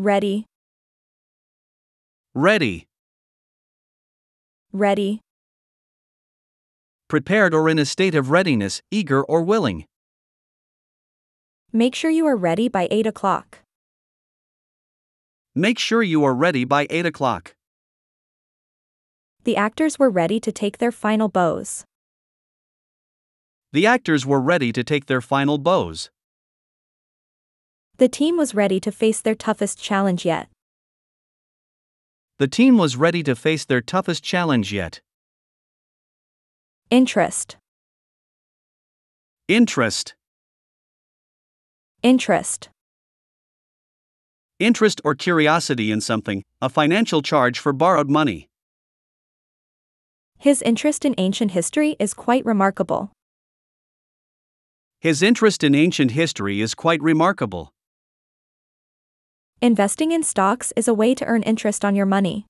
Ready. ready, Ready. prepared or in a state of readiness, eager or willing. Make sure you are ready by 8 o'clock. Make sure you are ready by 8 o'clock. The actors were ready to take their final bows. The actors were ready to take their final bows. The team was ready to face their toughest challenge yet. The team was ready to face their toughest challenge yet. Interest. Interest, Interest. interest or curiosity in something, a financial charge for borrowed money. His interest in ancient history is quite remarkable. His interest in ancient history is quite remarkable. Investing in stocks is a way to earn interest on your money.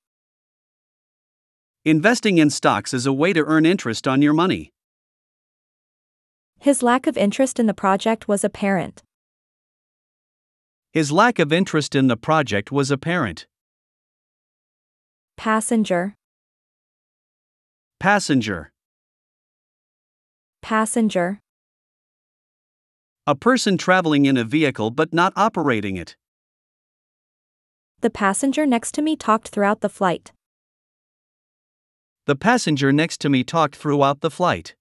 Investing in stocks is a way to earn interest on your money. His lack of interest in the project was apparent. His lack of interest in the project was apparent. Passenger. Passenger, Passenger. a person traveling in a vehicle but not operating it. The passenger next to me talked throughout the flight. The passenger next to me talked throughout the flight.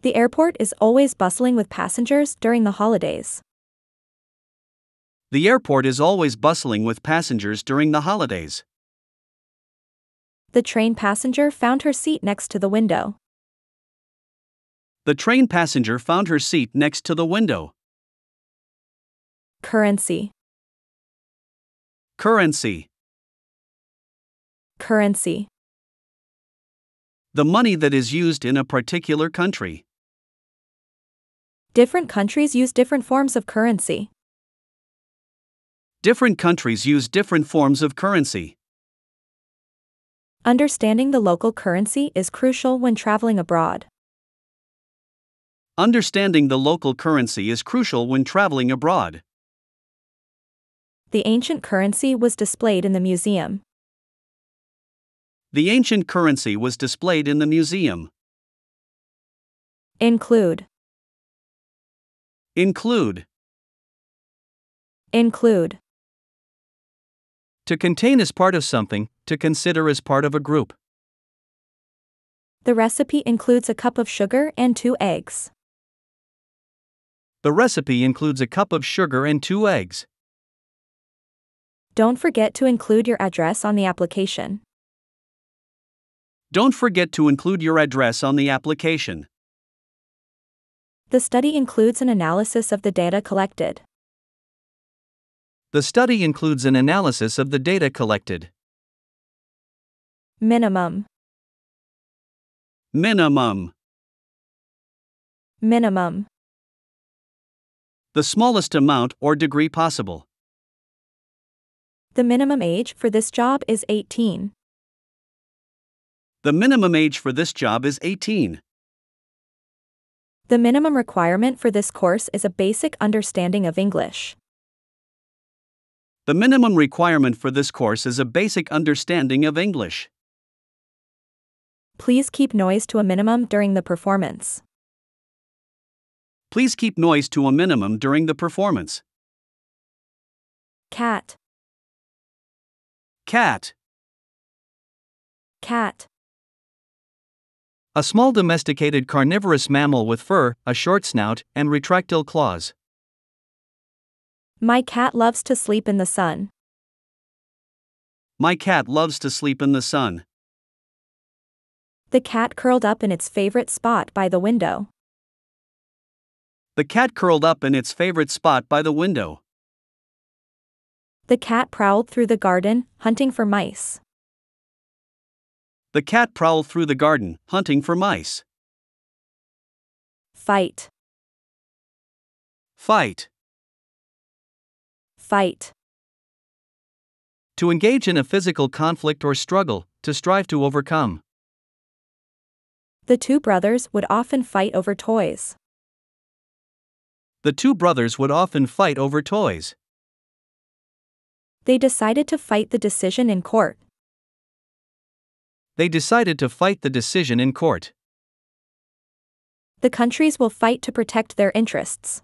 The airport is always bustling with passengers during the holidays. The airport is always bustling with passengers during the holidays. The train passenger found her seat next to the window. The train passenger found her seat next to the window. Currency. Currency, Currency. the money that is used in a particular country. Different countries use different forms of currency. Different countries use different forms of currency. Understanding the local currency is crucial when traveling abroad. Understanding the local currency is crucial when traveling abroad. The ancient currency was displayed in the museum. The ancient currency was displayed in the museum. Include. Include, Include. to contain as part of something, to consider as part of a group. The recipe includes a cup of sugar and two eggs. The recipe includes a cup of sugar and two eggs. Don't forget to include your address on the application. Don't forget to include your address on the application. The study includes an analysis of the data collected. The study includes an analysis of the data collected. Minimum. Minimum, Minimum. the smallest amount or degree possible. The minimum age for this job is 18. The minimum age for this job is 18. The minimum requirement for this course is a basic understanding of English. The minimum requirement for this course is a basic understanding of English. Please keep noise to a minimum during the performance. Please keep noise to a minimum during the performance. Cat. Cat, Cat. a small domesticated carnivorous mammal with fur, a short snout, and retractile claws. My cat loves to sleep in the sun. My cat loves to sleep in the sun. The cat curled up in its favorite spot by the window. The cat curled up in its favorite spot by the window. The cat prowled through the garden, hunting for mice. The cat prowled through the garden, hunting for mice. Fight. Fight. Fight. To engage in a physical conflict or struggle, to strive to overcome. The two brothers would often fight over toys. The two brothers would often fight over toys. They decided to fight the decision in court. They decided to fight the decision in court. The countries will fight to protect their interests.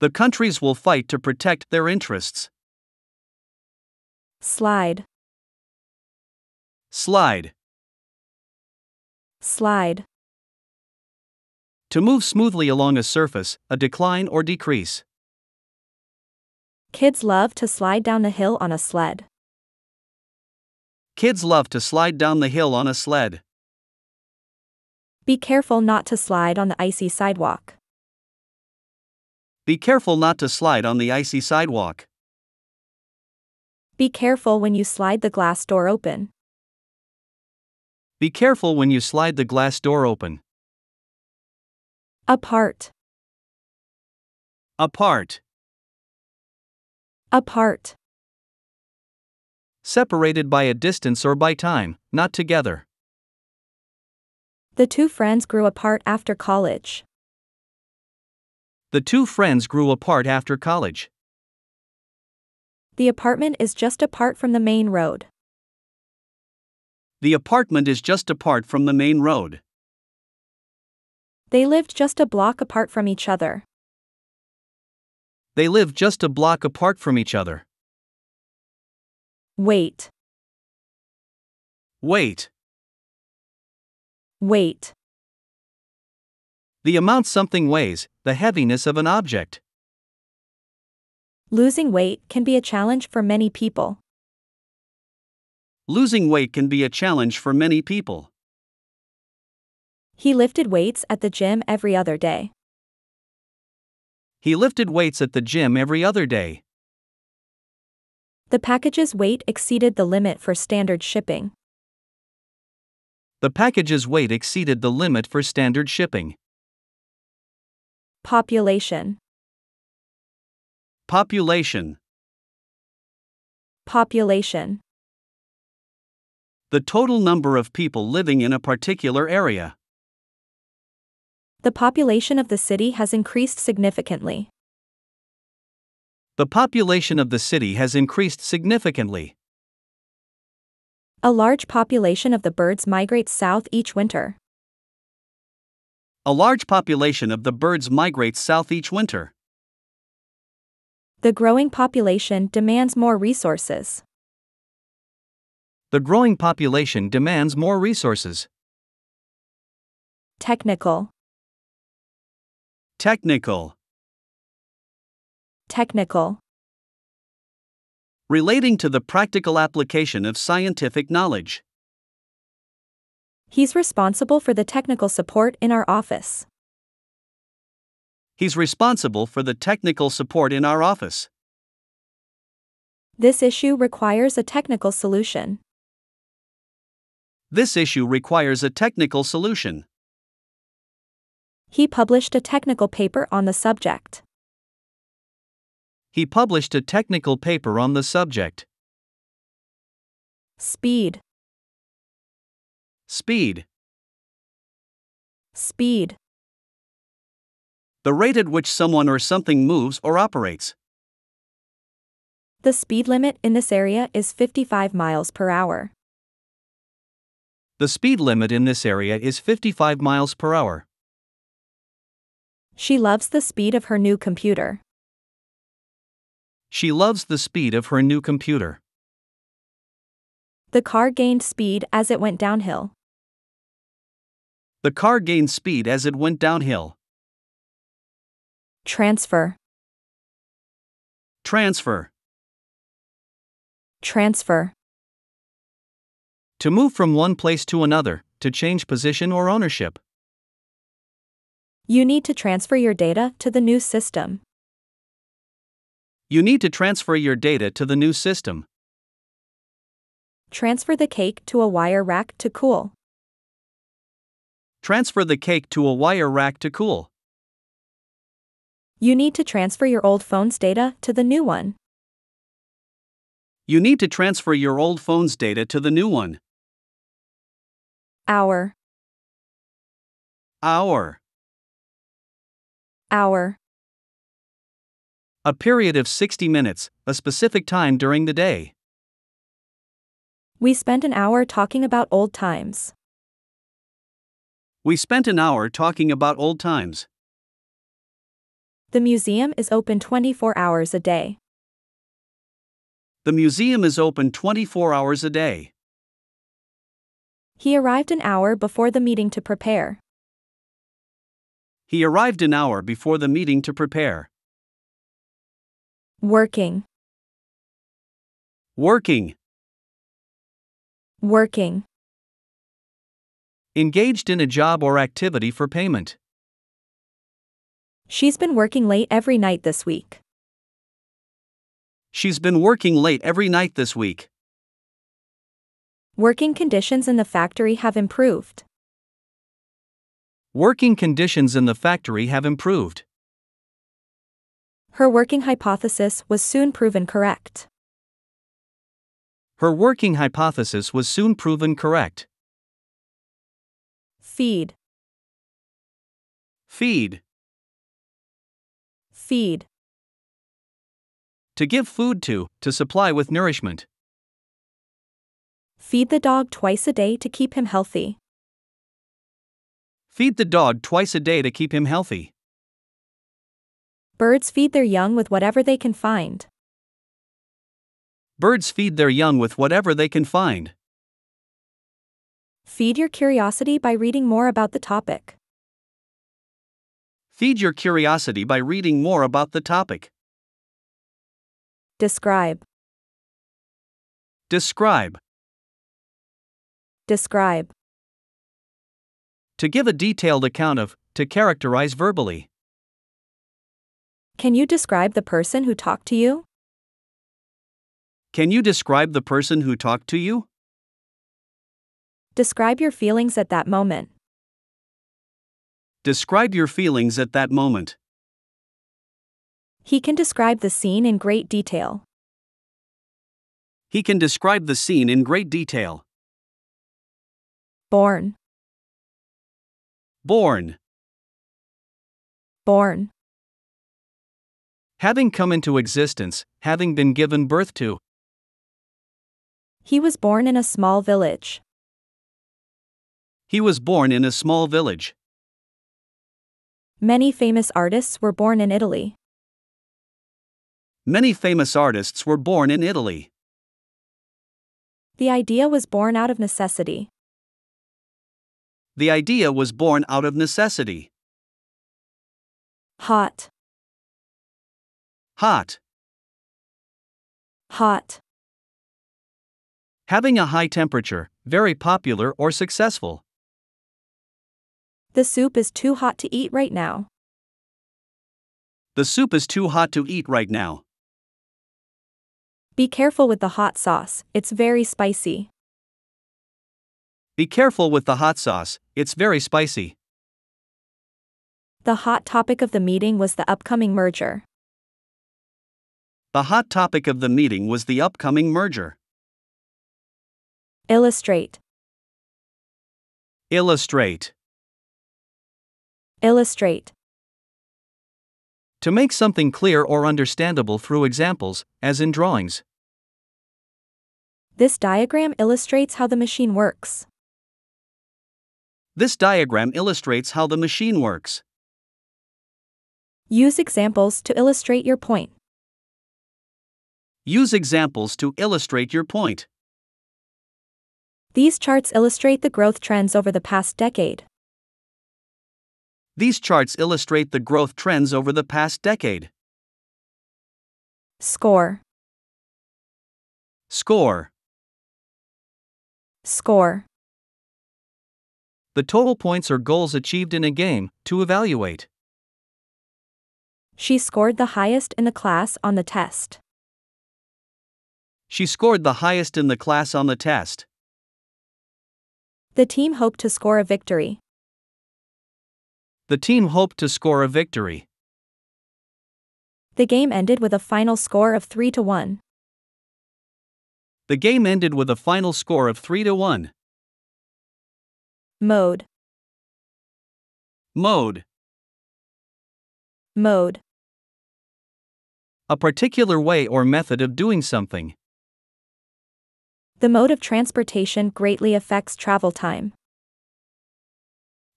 The countries will fight to protect their interests. Slide, Slide. slide. To move smoothly along a surface, a decline or decrease. Kids love to slide down the hill on a sled. Kids love to slide down the hill on a sled. Be careful not to slide on the icy sidewalk. Be careful not to slide on the icy sidewalk. Be careful when you slide the glass door open. Be careful when you slide the glass door open. Apart, Apart. Apart. Separated by a distance or by time, not together. The two friends grew apart after college. The two friends grew apart after college. The apartment is just apart from the main road. The apartment is just apart from the main road. They lived just a block apart from each other. They live just a block apart from each other. Weight, Weight. weight. The amount something weighs, the heaviness of an object. Losing weight can be a challenge for many people. Losing weight can be a challenge for many people. He lifted weights at the gym every other day. He lifted weights at the gym every other day. The package's weight exceeded the limit for standard shipping. The package's weight exceeded the limit for standard shipping. Population, Population. population. The total number of people living in a particular area. The population of the city has increased significantly. The population of the city has increased significantly. A large population of the birds migrates south each winter. A large population of the birds migrates south each winter. The growing population demands more resources. The growing population demands more resources. Technical, Technical. technical. Relating to the practical application of scientific knowledge. He's responsible for the technical support in our office. He's responsible for the technical support in our office. This issue requires a technical solution. This issue requires a technical solution. He published a technical paper on the subject. He published a technical paper on the subject. Speed, Speed. speed. The rate at which someone or something moves or operates. The speed limit in this area is 55 miles per hour. The speed limit in this area is 55 miles per hour. She loves the speed of her new computer. She loves the speed of her new computer. The car gained speed as it went downhill. The car gained speed as it went downhill. Transfer, Transfer. transfer. To move from one place to another, to change position or ownership. You need to transfer your data to the new system. You need to transfer your data to the new system. Transfer the cake to a wire rack to cool. Transfer the cake to a wire rack to cool. You need to transfer your old phone's data to the new one. You need to transfer your old phone's data to the new one. Hour, Hour. Hour. A period of 60 minutes, a specific time during the day. We spent an hour talking about old times. We spent an hour talking about old times. The museum is open 24 hours a day. The museum is open 24 hours a day. He arrived an hour before the meeting to prepare. He arrived an hour before the meeting to prepare. Working, Working. working. Engaged in a job or activity for payment. She's been working late every night this week. She's been working late every night this week. Working conditions in the factory have improved. Working conditions in the factory have improved. Her working hypothesis was soon proven correct. Her working hypothesis was soon proven correct. Feed, Feed. feed. To give food to, to supply with nourishment. Feed the dog twice a day to keep him healthy. Feed the dog twice a day to keep him healthy. Birds feed their young with whatever they can find. Birds feed their young with whatever they can find. Feed your curiosity by reading more about the topic. Feed your curiosity by reading more about the topic. Describe, Describe. describe. To give a detailed account of, to characterize verbally. Can you describe the person who talked to you? Can you describe the person who talked to you? Describe your feelings at that moment. Describe your feelings at that moment. He can describe the scene in great detail. He can describe the scene in great detail. Born, Born. born. Having come into existence, having been given birth to. He was born in a small village. He was born in a small village. Many famous artists were born in Italy. Many famous artists were born in Italy. The idea was born out of necessity. The idea was born out of necessity. Hot, Hot. hot. Having a high temperature, very popular or successful. The soup is too hot to eat right now. The soup is too hot to eat right now. Be careful with the hot sauce, it's very spicy. Be careful with the hot sauce, it's very spicy. The hot topic of the meeting was the upcoming merger. The hot topic of the meeting was the upcoming merger. Illustrate, Illustrate. illustrate. To make something clear or understandable through examples, as in drawings. This diagram illustrates how the machine works. This diagram illustrates how the machine works. Use examples to illustrate your point. Use examples to illustrate your point. These charts illustrate the growth trends over the past decade. These charts illustrate the growth trends over the past decade. Score, Score. score. The total points or goals achieved in a game, to evaluate. She scored the highest in the class on the test. She scored the highest in the class on the test. The team hoped to score a victory. The team hoped to score a victory. The game ended with a final score of 3 to 1. The game ended with a final score of 3 to 1. Mode, Mode. mode. A particular way or method of doing something. The mode of transportation greatly affects travel time.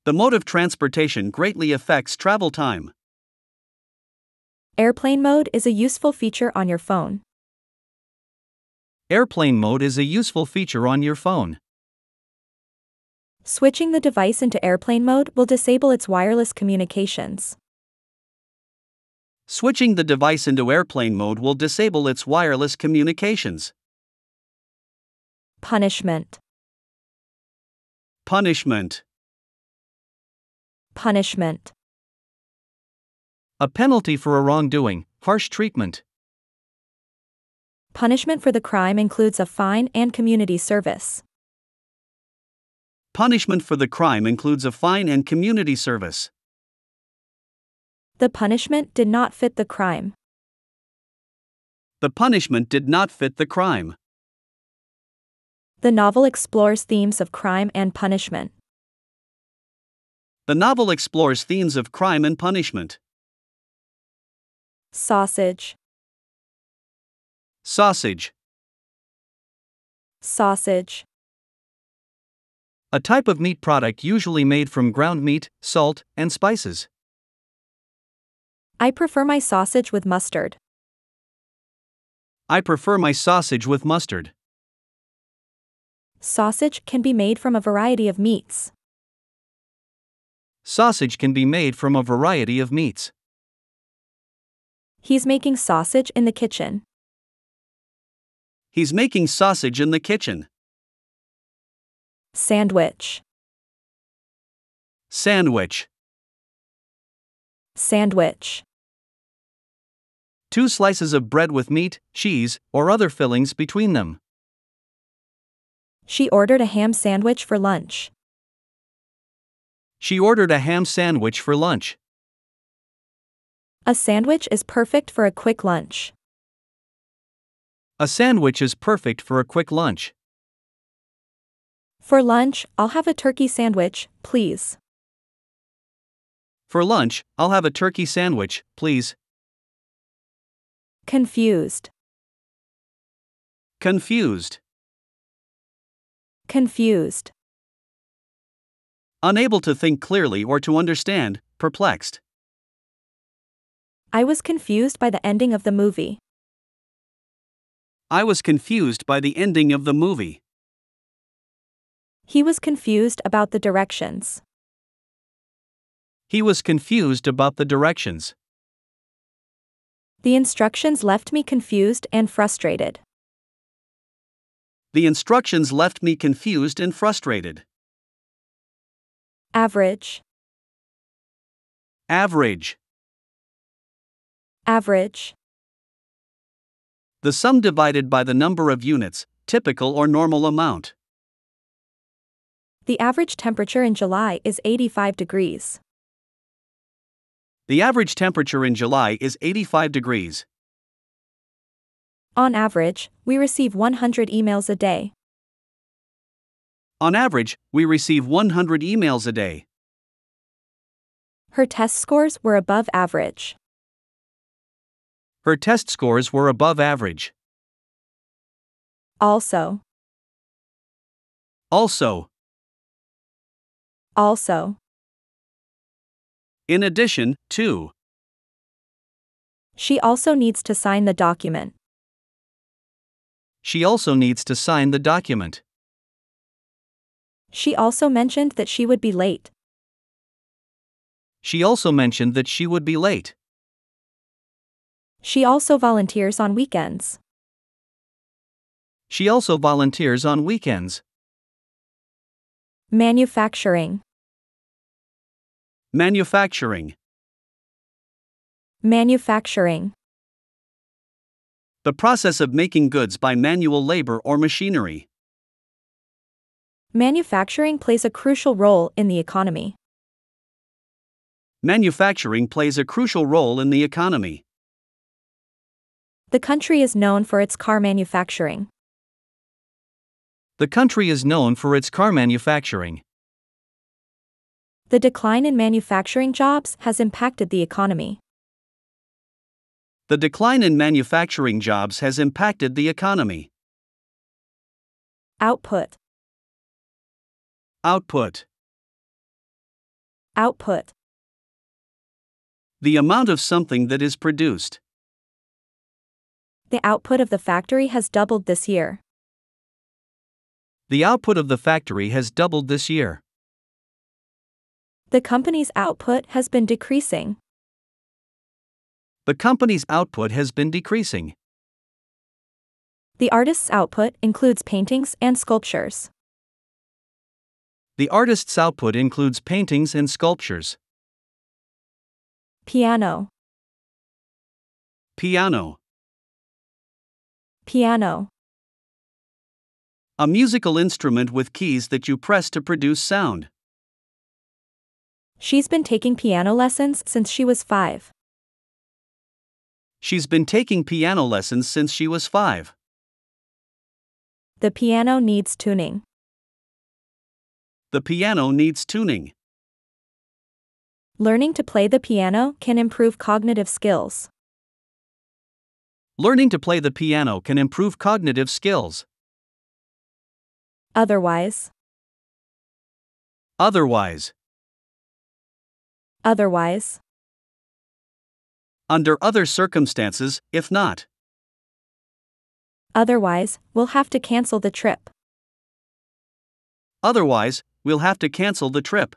The mode of transportation greatly affects travel time. Airplane mode is a useful feature on your phone. Airplane mode is a useful feature on your phone. Switching the device into airplane mode will disable its wireless communications. Switching the device into airplane mode will disable its wireless communications. Punishment. Punishment. Punishment. A penalty for a wrongdoing, harsh treatment. Punishment for the crime includes a fine and community service. Punishment for the crime includes a fine and community service. The punishment did not fit the crime. The punishment did not fit the crime. The novel explores themes of crime and punishment. The novel explores themes of crime and punishment. Sausage. Sausage. Sausage. A type of meat product usually made from ground meat, salt, and spices. I prefer my sausage with mustard. I prefer my sausage with mustard. Sausage can be made from a variety of meats. Sausage can be made from a variety of meats. He's making sausage in the kitchen. He's making sausage in the kitchen. Sandwich. Sandwich. Sandwich. Two slices of bread with meat, cheese, or other fillings between them. She ordered a ham sandwich for lunch. She ordered a ham sandwich for lunch. A sandwich is perfect for a quick lunch. A sandwich is perfect for a quick lunch. For lunch, I'll have a turkey sandwich, please. For lunch, I'll have a turkey sandwich, please. Confused. Confused. Confused. Unable to think clearly or to understand, perplexed. I was confused by the ending of the movie. I was confused by the ending of the movie. He was confused about the directions. He was confused about the directions. The instructions left me confused and frustrated. The instructions left me confused and frustrated. Average. Average. Average. The sum divided by the number of units, typical or normal amount. The average temperature in July is 85 degrees. The average temperature in July is 85 degrees. On average, we receive 100 emails a day. On average, we receive 100 emails a day. Her test scores were above average. Her test scores were above average. Also. Also, Also. in addition, to, She also needs to sign the document. she also needs to sign the document. She also mentioned that she would be late. She also mentioned that she would be late. She also volunteers on weekends. She also volunteers on weekends. Manufacturing. Manufacturing. Manufacturing. The process of making goods by manual labor or machinery. Manufacturing plays a crucial role in the economy. Manufacturing plays a crucial role in the economy. The country is known for its car manufacturing. The country is known for its car manufacturing. The decline in manufacturing jobs has impacted the economy. The decline in manufacturing jobs has impacted the economy. Output. Output. Output. The amount of something that is produced. The output of the factory has doubled this year. The output of the factory has doubled this year. The company's output has been decreasing. The company's output has been decreasing. The artist's output includes paintings and sculptures. The artist's output includes paintings and sculptures. Piano. Piano. Piano. A musical instrument with keys that you press to produce sound. She's been taking piano lessons since she was five. She's been taking piano lessons since she was five. The piano needs tuning. The piano needs tuning. Learning to play the piano can improve cognitive skills. Learning to play the piano can improve cognitive skills. Otherwise. Otherwise, Otherwise. under other circumstances, if not. Otherwise, we'll have to cancel the trip. Otherwise, we'll have to cancel the trip.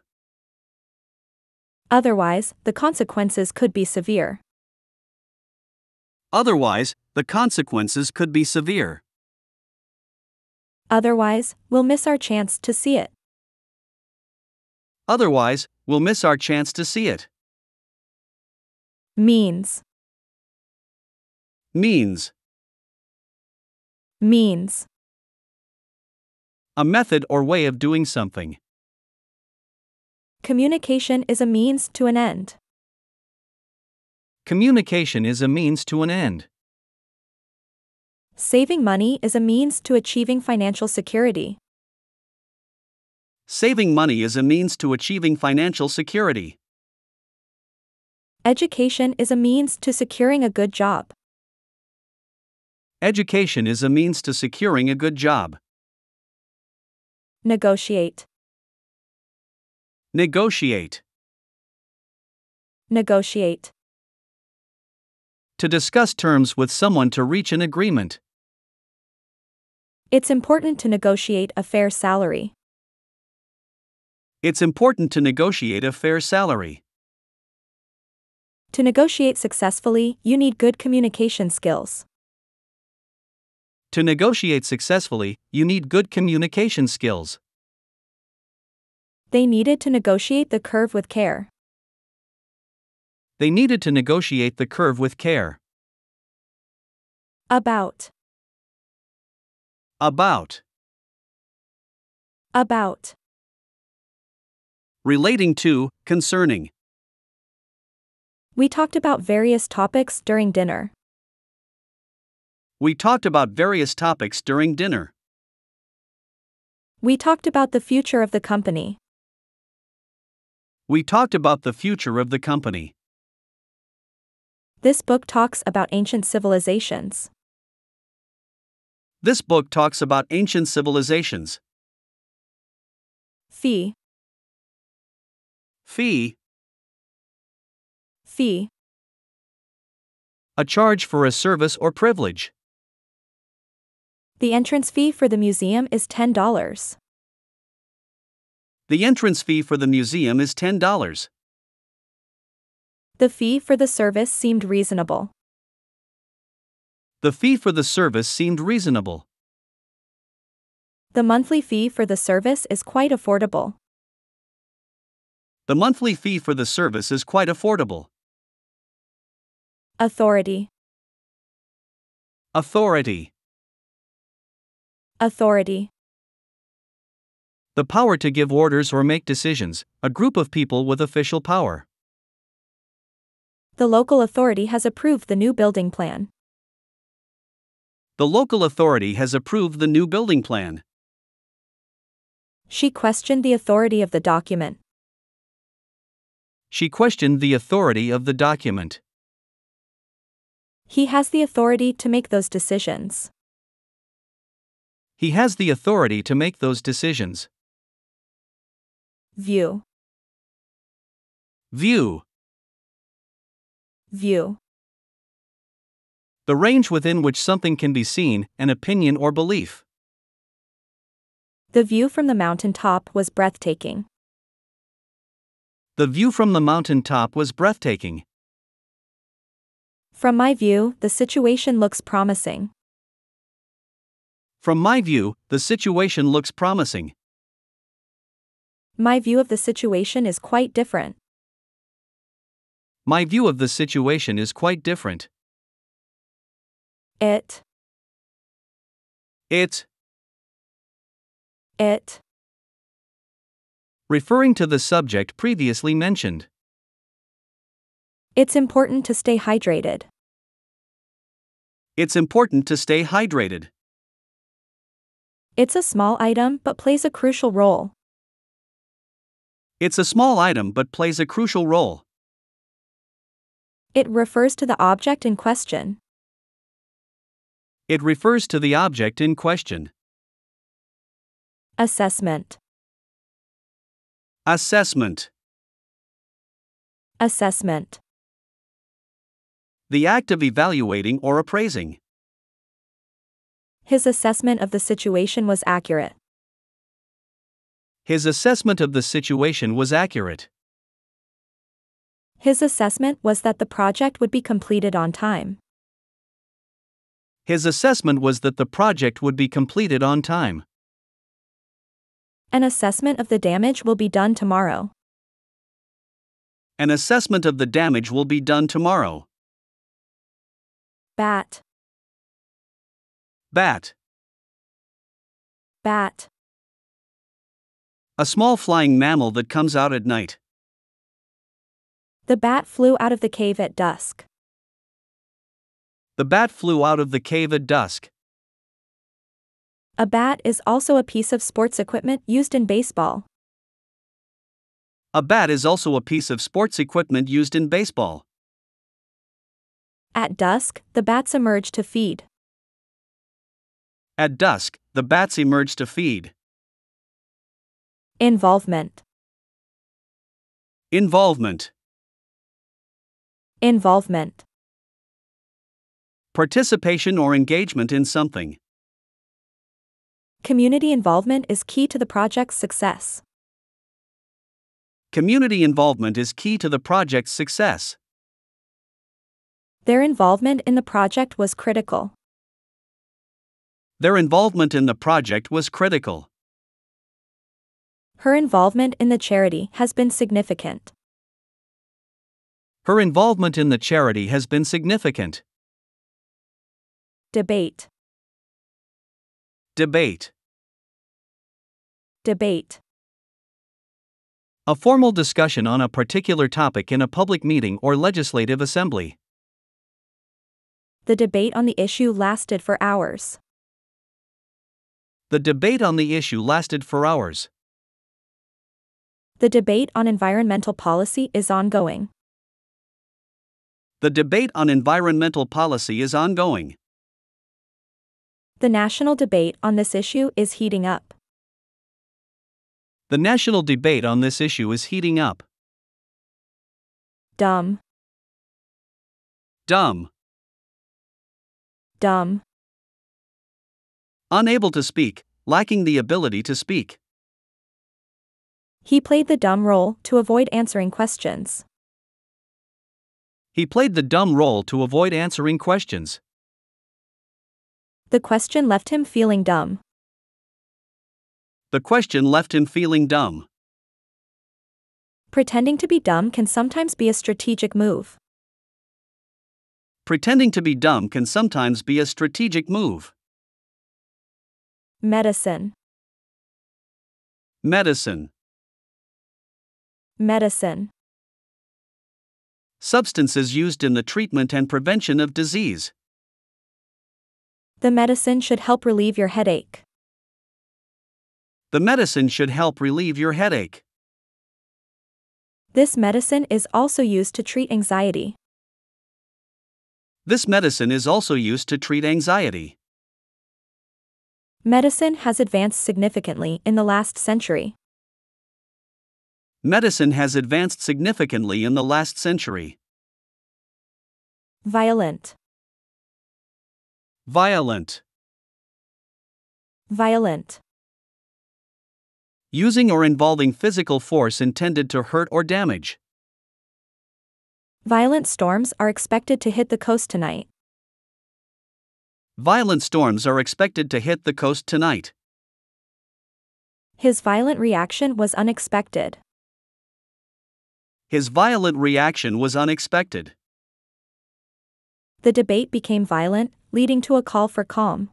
Otherwise, the consequences could be severe. Otherwise, the consequences could be severe. Otherwise, we'll miss our chance to see it. Otherwise, we'll miss our chance to see it. Means. Means Means. a method or way of doing something. Communication is a means to an end. Communication is a means to an end. Saving money is a means to achieving financial security. Saving money is a means to achieving financial security. Education is a means to securing a good job. Education is a means to securing a good job. Negotiate. Negotiate. Negotiate. To discuss terms with someone to reach an agreement. It's important to negotiate a fair salary. It's important to negotiate a fair salary. To negotiate successfully, you need good communication skills. To negotiate successfully, you need good communication skills. They needed to negotiate the curve with care. They needed to negotiate the curve with care. About. About. About. Relating to, concerning. We talked about various topics during dinner. We talked about various topics during dinner. We talked about the future of the company. We talked about the future of the company. This book talks about ancient civilizations. This book talks about ancient civilizations. Fee. Fee, Fee. a charge for a service or privilege. The entrance fee for the museum is $10. The entrance fee for the museum is $10. The fee for the service seemed reasonable. The fee for the service seemed reasonable. The monthly fee for the service is quite affordable. The monthly fee for the service is quite affordable. Authority. Authority, Authority. the power to give orders or make decisions, a group of people with official power. The local authority has approved the new building plan. The local authority has approved the new building plan. She questioned the authority of the document. She questioned the authority of the document. He has the authority to make those decisions. He has the authority to make those decisions. View. View. View. The range within which something can be seen, an opinion or belief. The view from the mountain top was breathtaking. The view from the mountain top was breathtaking. From my view, the situation looks promising. From my view, the situation looks promising. My view of the situation is quite different. My view of the situation is quite different. It, It, it, referring to the subject previously mentioned. it's important to stay hydrated. It's important to stay hydrated. It's a small item but plays a crucial role. It's a small item but plays a crucial role. It refers to the object in question. It refers to the object in question. Assessment. Assessment. Assessment. The act of evaluating or appraising. His assessment of the situation was accurate. His assessment of the situation was accurate. His assessment was that the project would be completed on time. His assessment was that the project would be completed on time. An assessment of the damage will be done tomorrow. An assessment of the damage will be done tomorrow. Bat. Bat. Bat. A small flying mammal that comes out at night. The bat flew out of the cave at dusk. The bat flew out of the cave at dusk. A bat is also a piece of sports equipment used in baseball. A bat is also a piece of sports equipment used in baseball. At dusk, the bats emerge to feed. At dusk, the bats emerge to feed. Involvement. Involvement. Involvement. Participation or engagement in something. Community involvement is key to the project's success. Community involvement is key to the project's success. Their involvement in the project was critical. Their involvement in the project was critical. Her involvement in the charity has been significant. Her involvement in the charity has been significant. Debate. Debate. Debate. A formal discussion on a particular topic in a public meeting or legislative assembly. The debate on the issue lasted for hours. The debate on the issue lasted for hours. The debate on environmental policy is ongoing. The debate on environmental policy is ongoing. The national debate on this issue is heating up. The national debate on this issue is heating up. Dumb, Dumb. dumb, Unable to speak, lacking the ability to speak. he played the dumb role to avoid answering questions. He played the dumb role to avoid answering questions. The question left him feeling dumb. The question left him feeling dumb. Pretending to be dumb can sometimes be a strategic move. Pretending to be dumb can sometimes be a strategic move. Medicine, Medicine. medicine, Substances used in the treatment and prevention of disease. The medicine should help relieve your headache. The medicine should help relieve your headache. This medicine is also used to treat anxiety. This medicine is also used to treat anxiety. Medicine has advanced significantly in the last century. Medicine has advanced significantly in the last century. Violent. Violent. Violent. Using or involving physical force intended to hurt or damage. Violent storms are expected to hit the coast tonight. Violent storms are expected to hit the coast tonight. His violent reaction was unexpected. His violent reaction was unexpected. The debate became violent, leading to a call for calm.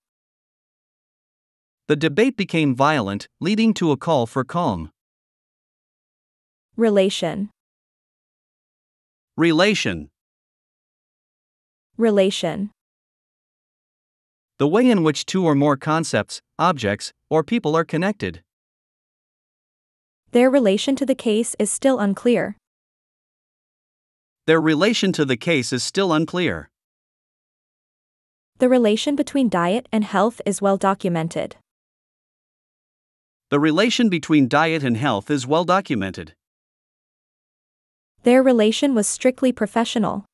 The debate became violent, leading to a call for calm. Relation. Relation. Relation. The way in which two or more concepts, objects, or people are connected. Their relation to the case is still unclear. Their relation to the case is still unclear. The relation between diet and health is well documented. The relation between diet and health is well documented. Their relation was strictly professional.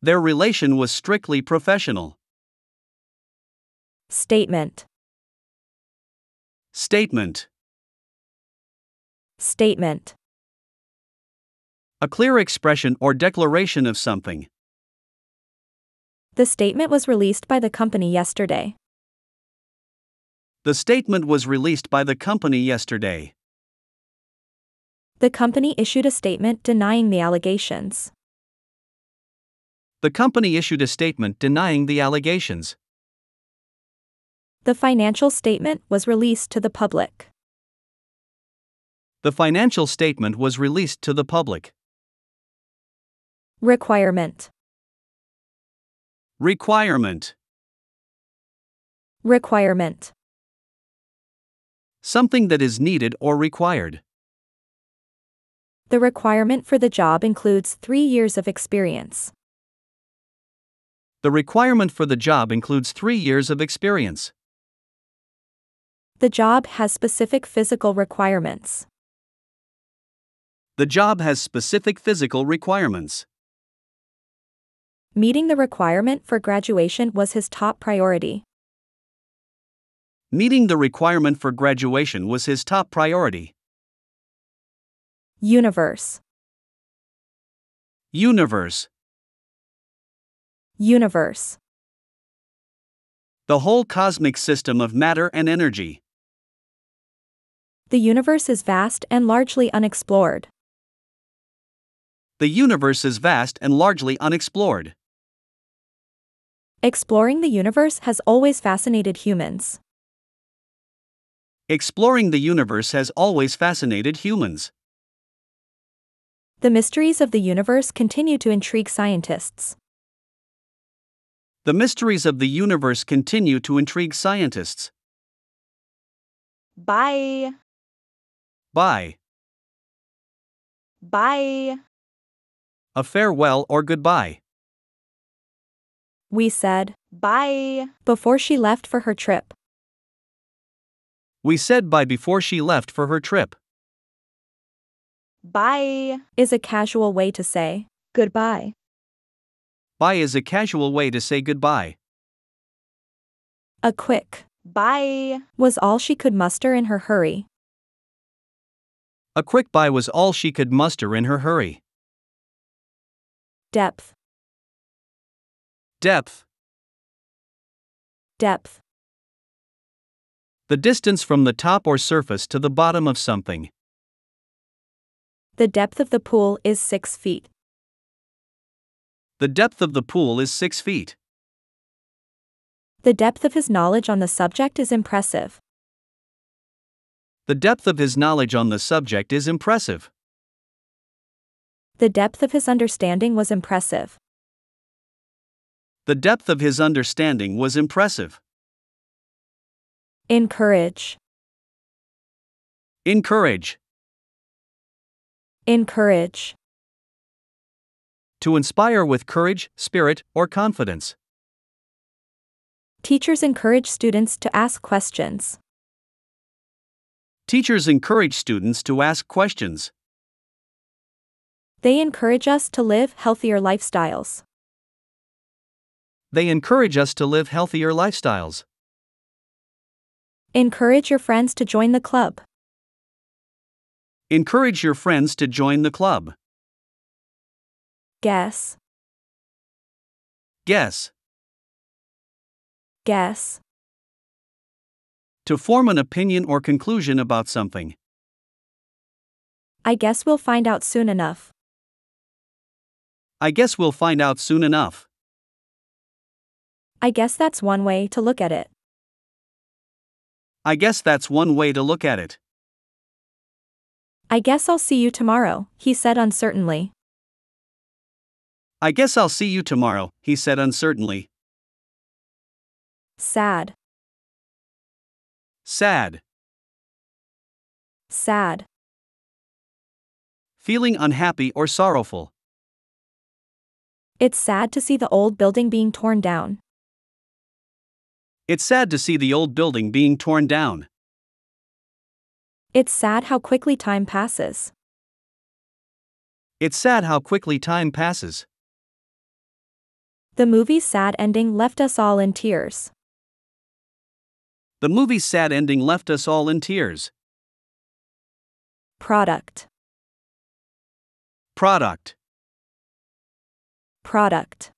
Their relation was strictly professional. Statement. Statement. Statement. A clear expression or declaration of something. The statement was released by the company yesterday. The statement was released by the company yesterday. The company issued a statement denying the allegations. The company issued a statement denying the allegations. The financial statement was released to the public. The financial statement was released to the public. Requirement. Requirement. Requirement. Something that is needed or required. The requirement for the job includes three years of experience. The requirement for the job includes three years of experience. The job has specific physical requirements. The job has specific physical requirements. Meeting the requirement for graduation was his top priority. Meeting the requirement for graduation was his top priority. Universe. Universe. Universe. The whole cosmic system of matter and energy. The universe is vast and largely unexplored. The universe is vast and largely unexplored. Exploring the universe has always fascinated humans. Exploring the universe has always fascinated humans. The mysteries of the universe continue to intrigue scientists. The mysteries of the universe continue to intrigue scientists. Bye. Bye. Bye. A farewell or goodbye. We said, bye, before she left for her trip. We said bye before she left for her trip. Bye is a casual way to say goodbye. Bye is a casual way to say goodbye. A quick bye was all she could muster in her hurry. A quick bye was all she could muster in her hurry. Depth. Depth. Depth. The distance from the top or surface to the bottom of something. The depth of the pool is 6 feet. The depth of the pool is 6 feet. The depth of his knowledge on the subject is impressive. The depth of his knowledge on the subject is impressive. The depth of his understanding was impressive. The depth of his understanding was impressive. Encourage. Encourage. Encourage. To inspire with courage, spirit, or confidence. Teachers encourage students to ask questions. Teachers encourage students to ask questions. They encourage us to live healthier lifestyles. They encourage us to live healthier lifestyles. Encourage your friends to join the club. Encourage your friends to join the club. Guess, Guess. guess. To form an opinion or conclusion about something. I guess we'll find out soon enough. I guess we'll find out soon enough. I guess that's one way to look at it. I guess that's one way to look at it. I guess I'll see you tomorrow, he said uncertainly. I guess I'll see you tomorrow, he said uncertainly. Sad, Sad. sad. Feeling unhappy or sorrowful. It's sad to see the old building being torn down. It's sad to see the old building being torn down. It's sad how quickly time passes. It's sad how quickly time passes. The movie's sad ending left us all in tears. The movie's sad ending left us all in tears. Product, Product. product.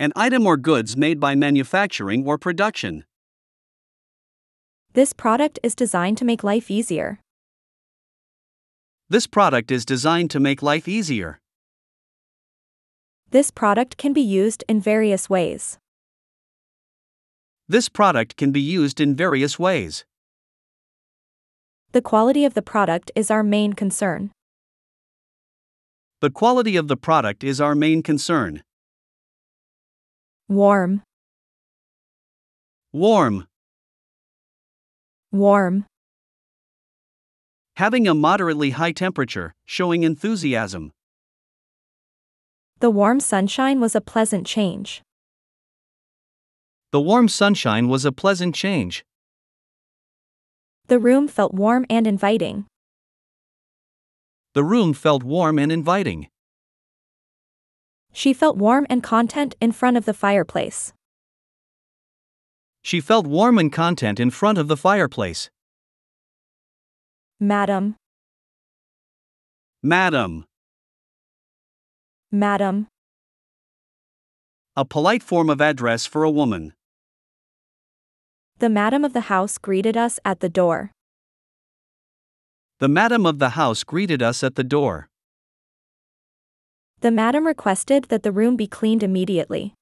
An item or goods made by manufacturing or production. This product is designed to make life easier. This product is designed to make life easier. This product can be used in various ways. This product can be used in various ways. The quality of the product is our main concern. The quality of the product is our main concern. Warm, Warm. warm. Having a moderately high temperature, showing enthusiasm. The warm sunshine was a pleasant change. The warm sunshine was a pleasant change. The room felt warm and inviting. The room felt warm and inviting. She felt warm and content in front of the fireplace. She felt warm and content in front of the fireplace. Madam, Madam. madam. A polite form of address for a woman. The madam of the house greeted us at the door. The madam of the house greeted us at the door. The madam requested that the room be cleaned immediately.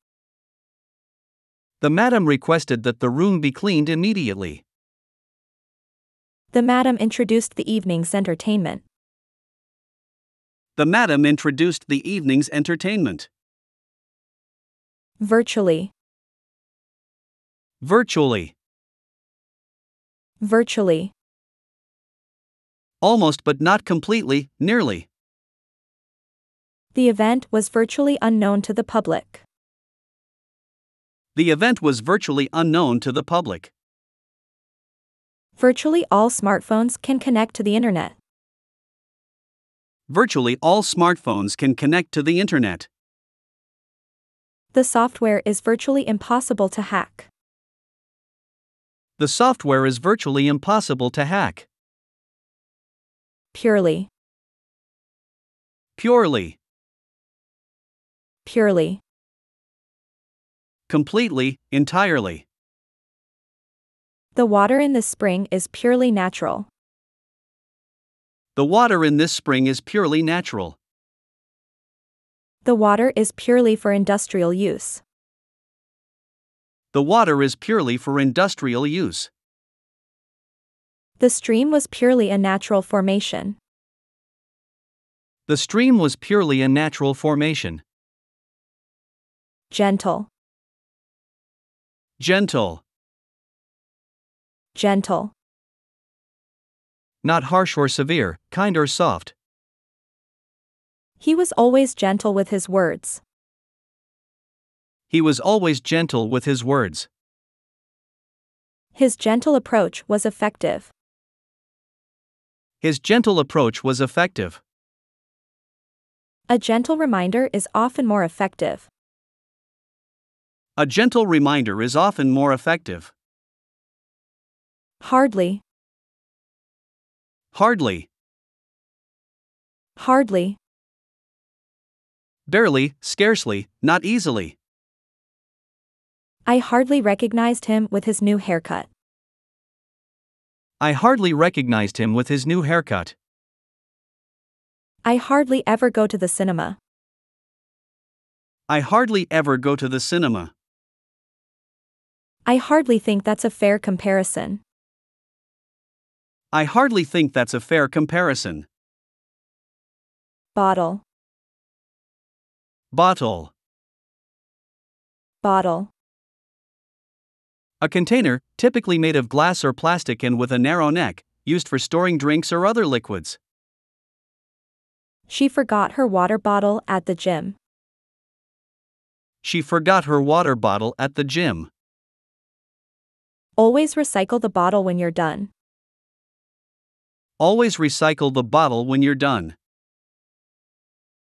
The madam requested that the room be cleaned immediately. The madam introduced the evening's entertainment. The madam introduced the evening's entertainment. Virtually, Virtually. virtually. Almost but not completely, nearly. The event was virtually unknown to the public. The event was virtually unknown to the public. Virtually all smartphones can connect to the internet. Virtually all smartphones can connect to the internet. The software is virtually impossible to hack. The software is virtually impossible to hack. Purely, Purely, purely. completely, entirely. The water in this spring is purely natural. The water in this spring is purely natural. The water is purely for industrial use. The water is purely for industrial use. The stream was purely a natural formation. The stream was purely a natural formation. Gentle, Gentle, gentle. not harsh or severe, kind or soft. He was always gentle with his words. He was always gentle with his words. His gentle approach was effective. His gentle approach was effective. A gentle reminder is often more effective. A gentle reminder is often more effective. Hardly, Hardly, hardly, barely, scarcely, not easily. I hardly recognized him with his new haircut. I hardly recognized him with his new haircut. I hardly ever go to the cinema. I hardly ever go to the cinema. I hardly think that's a fair comparison. I hardly think that's a fair comparison. Bottle, Bottle. bottle. A container, typically made of glass or plastic and with a narrow neck, used for storing drinks or other liquids. She forgot her water bottle at the gym. She forgot her water bottle at the gym. Always recycle the bottle when you're done. Always recycle the bottle when you're done.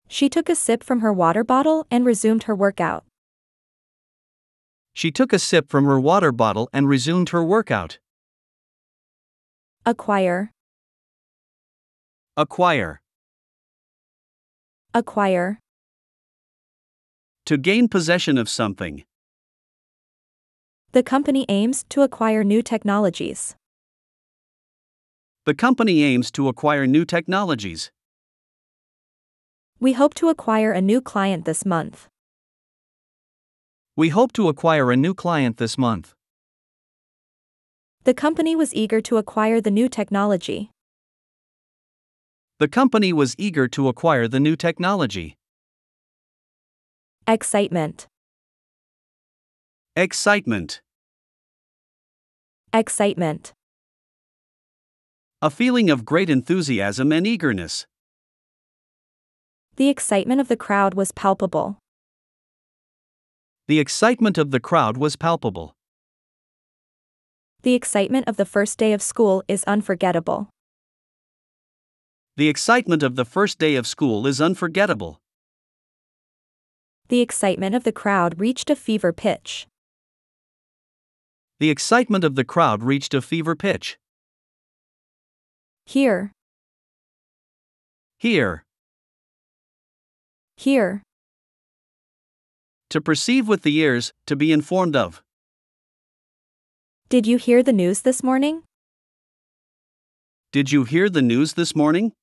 She took a sip from her water bottle and resumed her workout. She took a sip from her water bottle and resumed her workout. Acquire, Acquire. acquire. To gain possession of something. The company aims to acquire new technologies. The company aims to acquire new technologies. We hope to acquire a new client this month. We hope to acquire a new client this month. The company was eager to acquire the new technology. The company was eager to acquire the new technology. Excitement, Excitement. Excitement. A feeling of great enthusiasm and eagerness. The excitement of the crowd was palpable. The excitement of the crowd was palpable. The excitement of the first day of school is unforgettable. The excitement of the first day of school is unforgettable. The excitement of the crowd reached a fever pitch. The excitement of the crowd reached a fever pitch. Hear, Hear, hear. to perceive with the ears, to be informed of. Did you hear the news this morning? Did you hear the news this morning?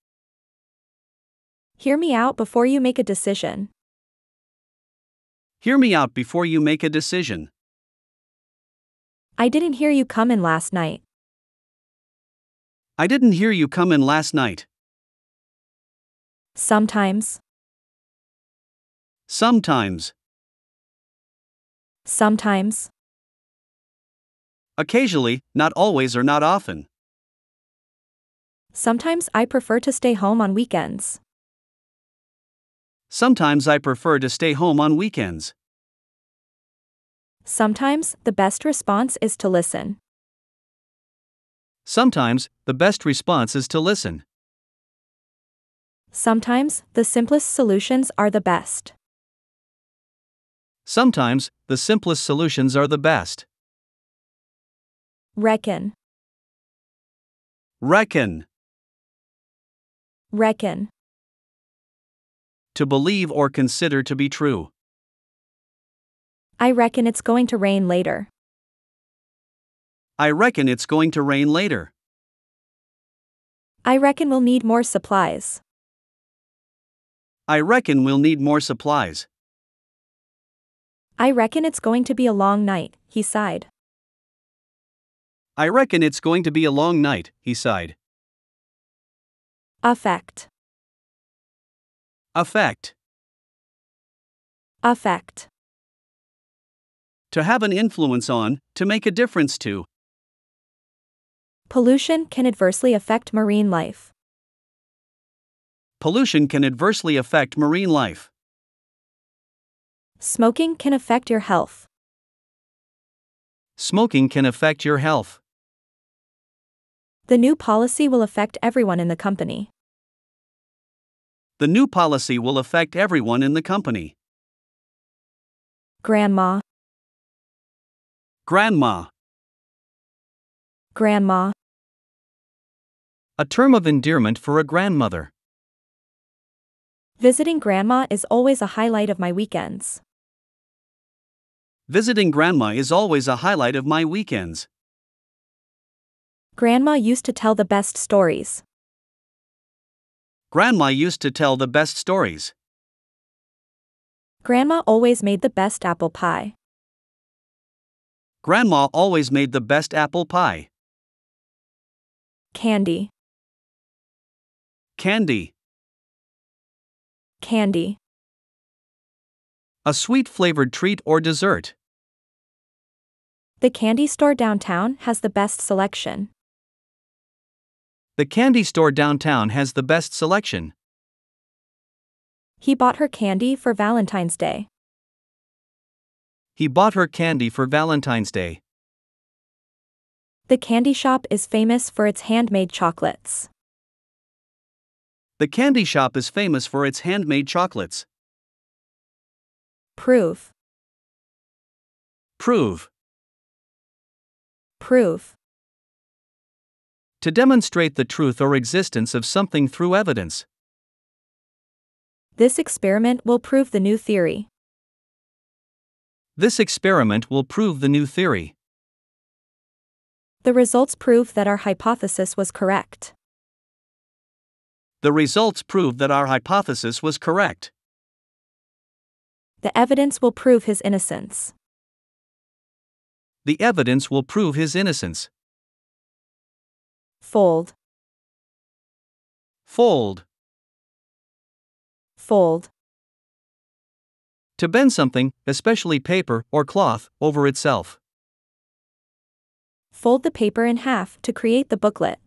Hear me out before you make a decision. Hear me out before you make a decision. I didn't hear you come in last night. I didn't hear you come in last night. Sometimes, Sometimes, sometimes. occasionally, not always or not often. Sometimes I prefer to stay home on weekends. Sometimes I prefer to stay home on weekends. Sometimes the best response is to listen. Sometimes, the best response is to listen. Sometimes the simplest solutions are the best. Sometimes, the simplest solutions are the best. Reckon, Reckon. reckon. To believe or consider to be true. I reckon it's going to rain later. I reckon it's going to rain later. I reckon we'll need more supplies. I reckon we'll need more supplies. I reckon it's going to be a long night, he sighed. I reckon it's going to be a long night, he sighed. Affect, Affect. affect. To have an influence on, to make a difference to. Pollution can adversely affect marine life. pollution can adversely affect marine life. Smoking can affect your health. Smoking can affect your health. The new policy will affect everyone in the company. The new policy will affect everyone in the company. Grandma, Grandma, grandma, a term of endearment for a grandmother. visiting grandma is always a highlight of my weekends. Visiting grandma is always a highlight of my weekends. Grandma used to tell the best stories. Grandma used to tell the best stories. Grandma always made the best apple pie. Grandma always made the best apple pie. Candy, Candy, candy, a sweet flavored treat or dessert. the candy store downtown has the best selection. The candy store downtown has the best selection. He bought her candy for Valentine's Day. He bought her candy for Valentine's Day. The candy shop is famous for its handmade chocolates. The candy shop is famous for its handmade chocolates. Prove, Prove. prove, To demonstrate the truth or existence of something through evidence. this experiment will prove the new theory. This experiment will prove the new theory. The results prove that our hypothesis was correct. The results prove that our hypothesis was correct. The evidence will prove his innocence. The evidence will prove his innocence. Fold, Fold. fold, To bend something, especially paper or cloth, over itself. fold the paper in half to create the booklet.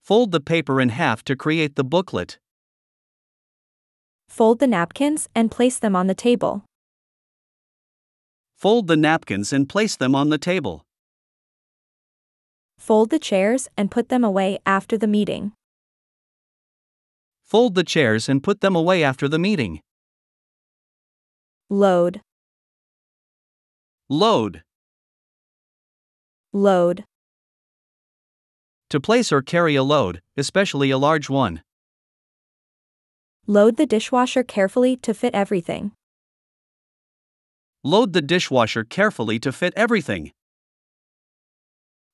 Fold the paper in half to create the booklet. Fold the napkins and place them on the table. Fold the napkins and place them on the table. Fold the chairs and put them away after the meeting. Fold the chairs and put them away after the meeting. Load, Load. load, To place or carry a load, especially a large one. load the dishwasher carefully to fit everything. Load the dishwasher carefully to fit everything.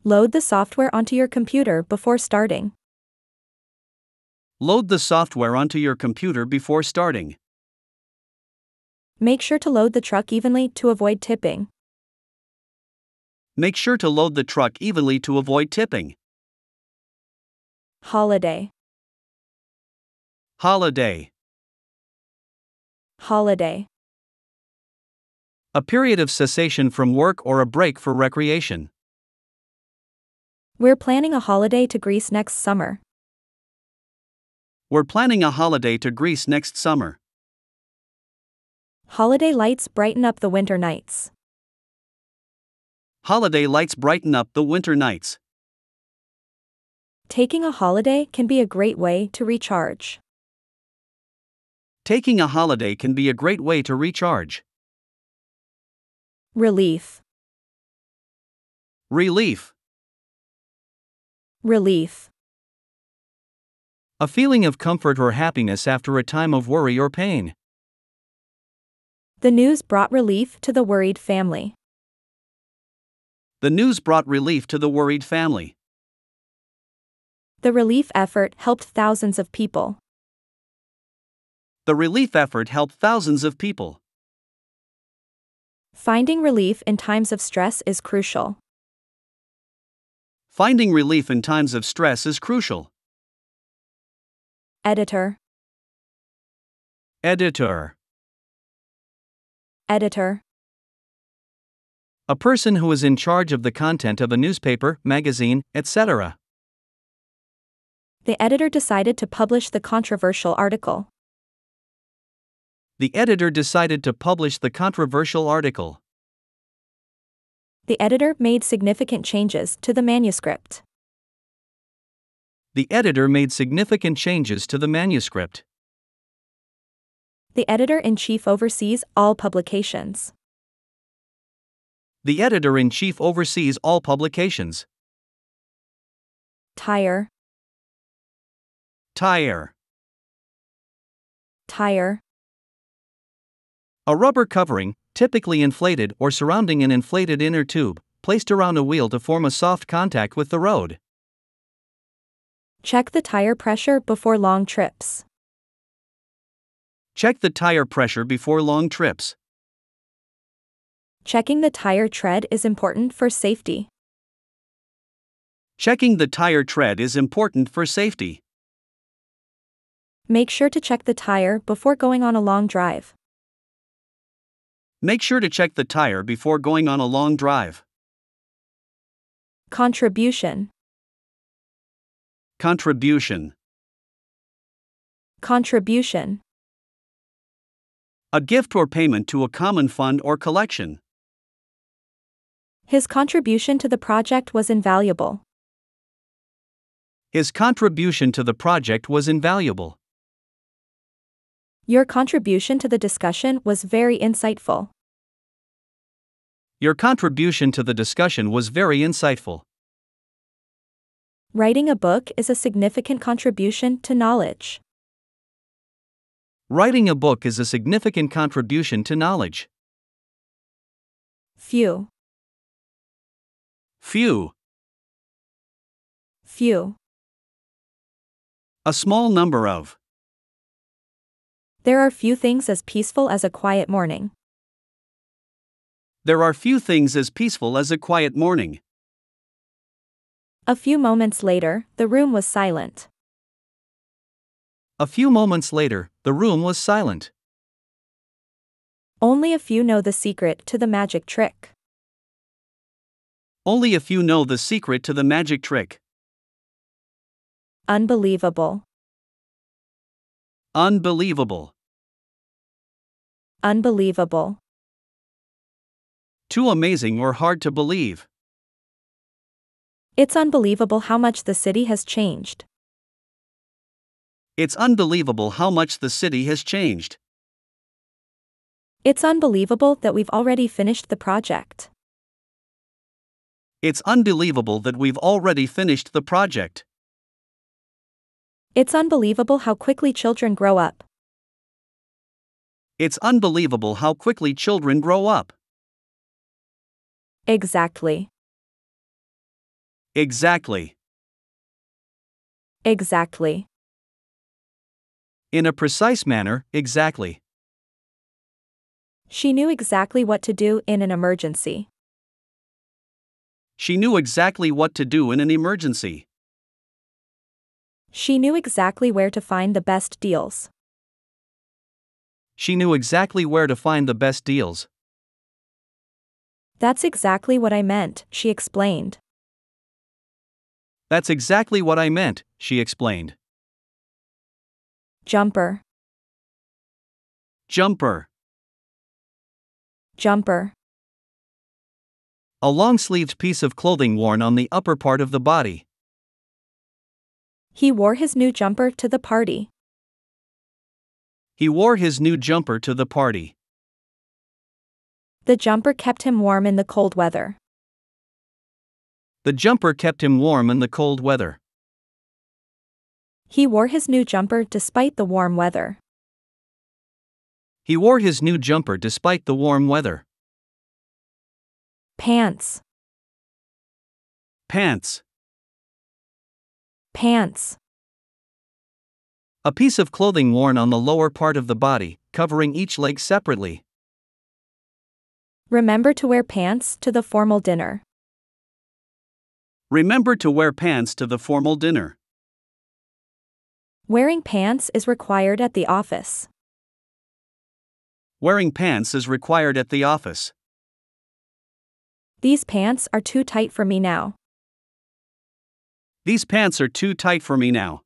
Load the software onto your computer before starting. Load the software onto your computer before starting. Make sure to load the truck evenly to avoid tipping. Make sure to load the truck evenly to avoid tipping. Holiday, Holiday. holiday, A period of cessation from work or a break for recreation. We're planning a holiday to Greece next summer. We're planning a holiday to Greece next summer. Holiday lights brighten up the winter nights. Holiday lights brighten up the winter nights. Taking a holiday can be a great way to recharge. Taking a holiday can be a great way to recharge. Relief, Relief. relief, A feeling of comfort or happiness after a time of worry or pain. The news brought relief to the worried family. The news brought relief to the worried family. The relief effort helped thousands of people. The relief effort helped thousands of people. Finding relief in times of stress is crucial. Finding relief in times of stress is crucial. Editor, Editor. Editor, A person who is in charge of the content of a newspaper, magazine, etc. The editor decided to publish the controversial article. The editor decided to publish the controversial article. The editor made significant changes to the manuscript. The editor made significant changes to the manuscript. The editor in chief oversees all publications. The editor in chief oversees all publications. Tire, Tire. tire, A rubber covering, typically inflated or surrounding an inflated inner tube, placed around a wheel to form a soft contact with the road. check the tire pressure before long trips. Check the tire pressure before long trips. Checking the tire tread is important for safety. Checking the tire tread is important for safety. Make sure to check the tire before going on a long drive. Make sure to check the tire before going on a long drive. Contribution, Contribution. contribution, A gift or payment to a common fund or collection. His contribution to the project was invaluable. His contribution to the project was invaluable. Your contribution to the discussion was very insightful. Your contribution to the discussion was very insightful. Writing a book is a significant contribution to knowledge. Writing a book is a significant contribution to knowledge. Few, Few. few. A small number of. There are few things as peaceful as a quiet morning. There are few things as peaceful as a quiet morning. A few moments later, the room was silent. A few moments later, the room was silent. Only a few know the secret to the magic trick. Only a few know the secret to the magic trick. Unbelievable. Unbelievable. Unbelievable. Too amazing or hard to believe. It's unbelievable how much the city has changed. It's unbelievable how much the city has changed. It's unbelievable that we've already finished the project. It's unbelievable that we've already finished the project. It's unbelievable how quickly children grow up. It's unbelievable how quickly children grow up. Exactly. Exactly. Exactly. In a precise manner, exactly. She knew exactly what to do in an emergency. She knew exactly what to do in an emergency. She knew exactly where to find the best deals. She knew exactly where to find the best deals. That's exactly what I meant, she explained. That's exactly what I meant, she explained. Jumper, Jumper. jumper. A long sleeved piece of clothing worn on the upper part of the body. He wore his new jumper to the party. He wore his new jumper to the party. The jumper kept him warm in the cold weather. The jumper kept him warm in the cold weather. He wore his new jumper despite the warm weather. He wore his new jumper despite the warm weather. Pants, Pants. pants. A piece of clothing worn on the lower part of the body, covering each leg separately. Remember to wear pants to the formal dinner. Remember to wear pants to the formal dinner. Wearing pants is required at the office. Wearing pants is required at the office. These pants are too tight for me now. These pants are too tight for me now.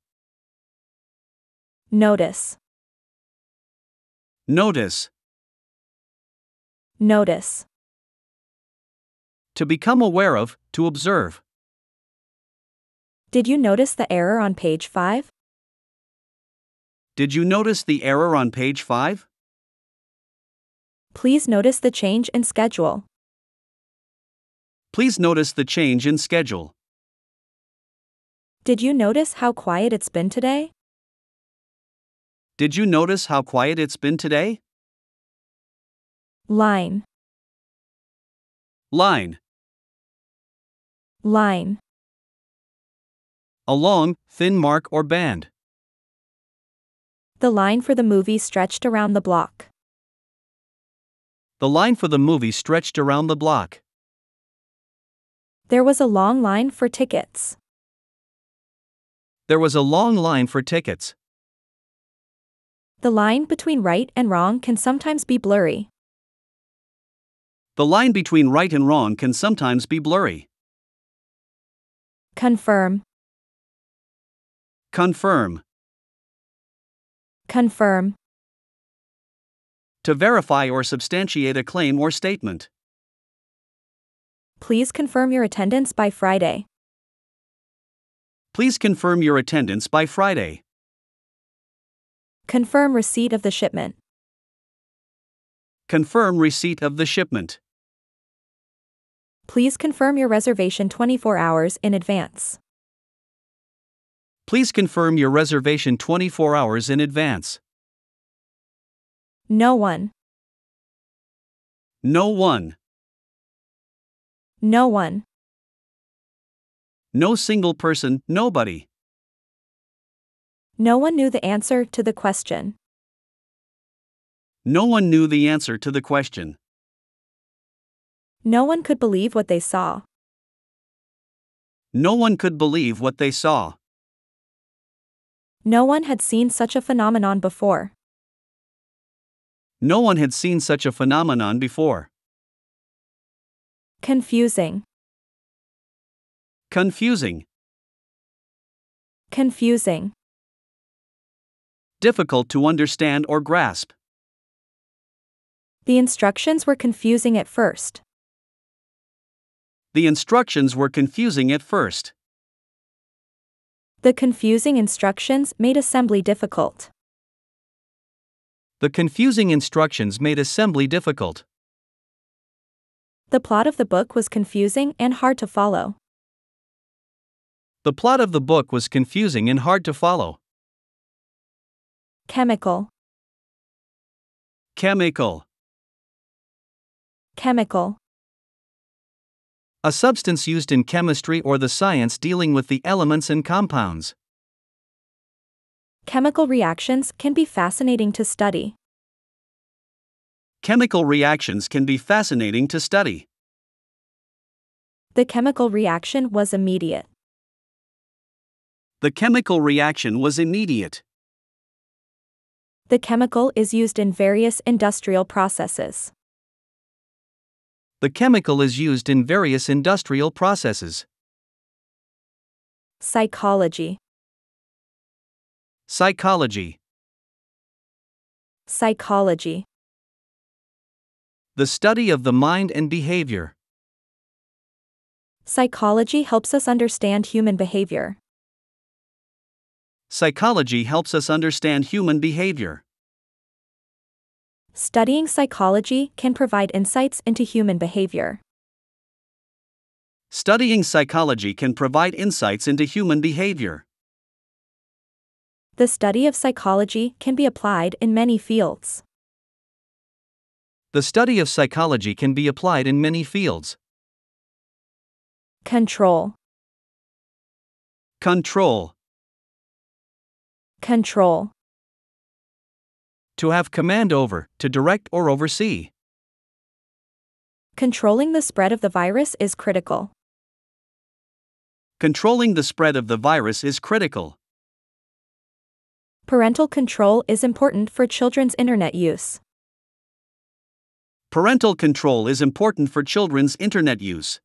Notice. Notice. Notice. To become aware of, to observe. Did you notice the error on page 5? Did you notice the error on page 5? Please notice the change in schedule. Please notice the change in schedule. Did you notice how quiet it's been today? Did you notice how quiet it's been today? Line. Line. Line. A long, thin mark or band. The line for the movie stretched around the block. The line for the movie stretched around the block. There was a long line for tickets. There was a long line for tickets. The line between right and wrong can sometimes be blurry. The line between right and wrong can sometimes be blurry. Confirm. Confirm. Confirm. To verify or substantiate a claim or statement. Please confirm your attendance by Friday. Please confirm your attendance by Friday. Confirm receipt of the shipment. Confirm receipt of the shipment. Please confirm your reservation 24 hours in advance. Please confirm your reservation 24 hours in advance. No one. No one. No one. No single person, nobody. No one knew the answer to the question. No one knew the answer to the question. No one could believe what they saw. No one could believe what they saw. No one had seen such a phenomenon before. No one had seen such a phenomenon before. Confusing. Confusing. Confusing. Difficult to understand or grasp. The instructions were confusing at first. The instructions were confusing at first. The confusing instructions made assembly difficult. The confusing instructions made assembly difficult. The plot of the book was confusing and hard to follow. The plot of the book was confusing and hard to follow. Chemical. Chemical. Chemical. A substance used in chemistry or the science dealing with the elements and compounds. Chemical reactions can be fascinating to study. Chemical reactions can be fascinating to study. The chemical reaction was immediate. The chemical reaction was immediate. The chemical is used in various industrial processes. The chemical is used in various industrial processes. Psychology. Psychology. Psychology. The study of the mind and behavior. Psychology helps us understand human behavior. Psychology helps us understand human behavior. Studying psychology can provide insights into human behavior. Studying psychology can provide insights into human behavior. The study of psychology can be applied in many fields. The study of psychology can be applied in many fields. Control. Control. Control. To have command over, to direct or oversee. Controlling the spread of the virus is critical. Controlling the spread of the virus is critical. Parental control is important for children's internet use. Parental control is important for children's internet use.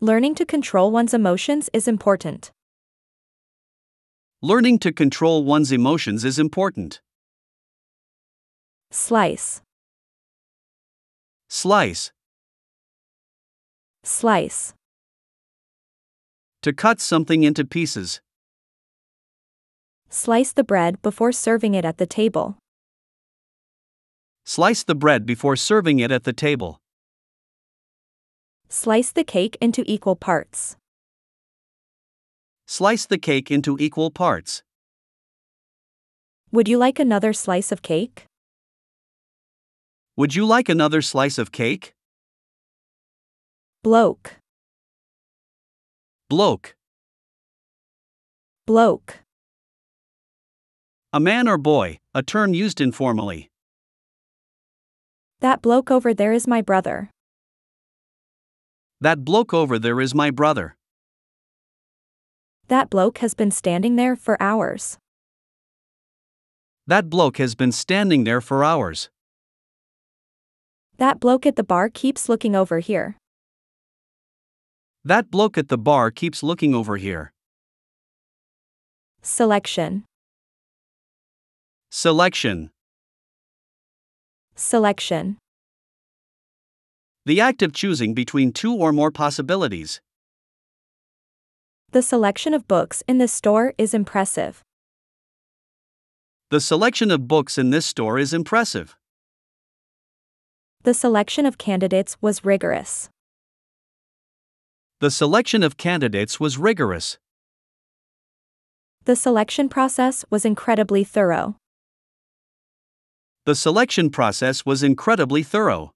Learning to control one's emotions is important. Learning to control one's emotions is important. Slice. Slice. Slice. To cut something into pieces. Slice the bread before serving it at the table. Slice the bread before serving it at the table. Slice the cake into equal parts. Slice the cake into equal parts. Would you like another slice of cake? Would you like another slice of cake? Bloke. Bloke. Bloke. A man or boy, a term used informally. That bloke over there is my brother. That bloke over there is my brother. That bloke has been standing there for hours. That bloke has been standing there for hours. That bloke at the bar keeps looking over here. That bloke at the bar keeps looking over here. Selection. Selection. Selection. The act of choosing between two or more possibilities. The selection of books in this store is impressive. The selection of books in this store is impressive. The selection of candidates was rigorous. The selection of candidates was rigorous. The selection process was incredibly thorough. The selection process was incredibly thorough.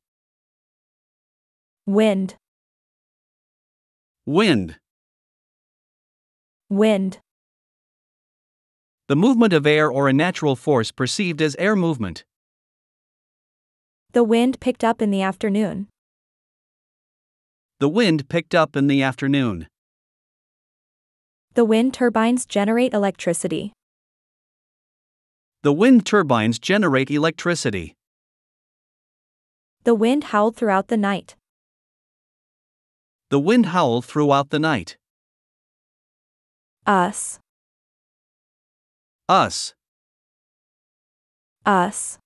Wind. Wind. Wind. The movement of air or a natural force perceived as air movement. The wind picked up in the afternoon. The wind picked up in the afternoon. The wind turbines generate electricity. The wind turbines generate electricity. The wind howled throughout the night. The wind howled throughout the night. Us. Us. Us.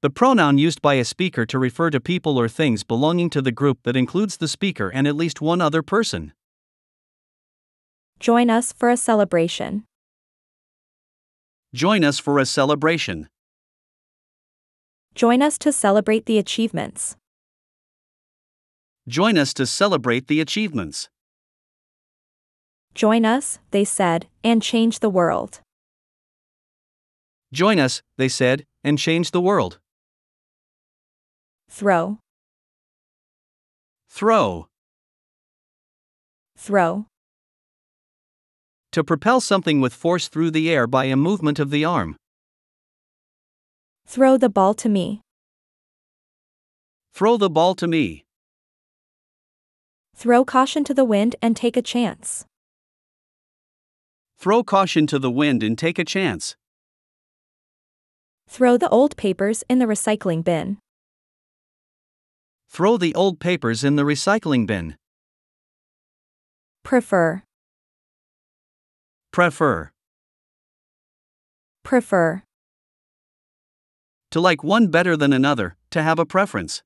The pronoun used by a speaker to refer to people or things belonging to the group that includes the speaker and at least one other person. Join us for a celebration. Join us for a celebration. Join us to celebrate the achievements. Join us to celebrate the achievements. Join us, they said, and change the world. Join us, they said, and change the world. Throw. Throw. Throw. To propel something with force through the air by a movement of the arm. Throw the ball to me. Throw the ball to me. Throw caution to the wind and take a chance. Throw caution to the wind and take a chance. Throw the old papers in the recycling bin. Throw the old papers in the recycling bin. Prefer. Prefer. Prefer. To like one better than another, to have a preference.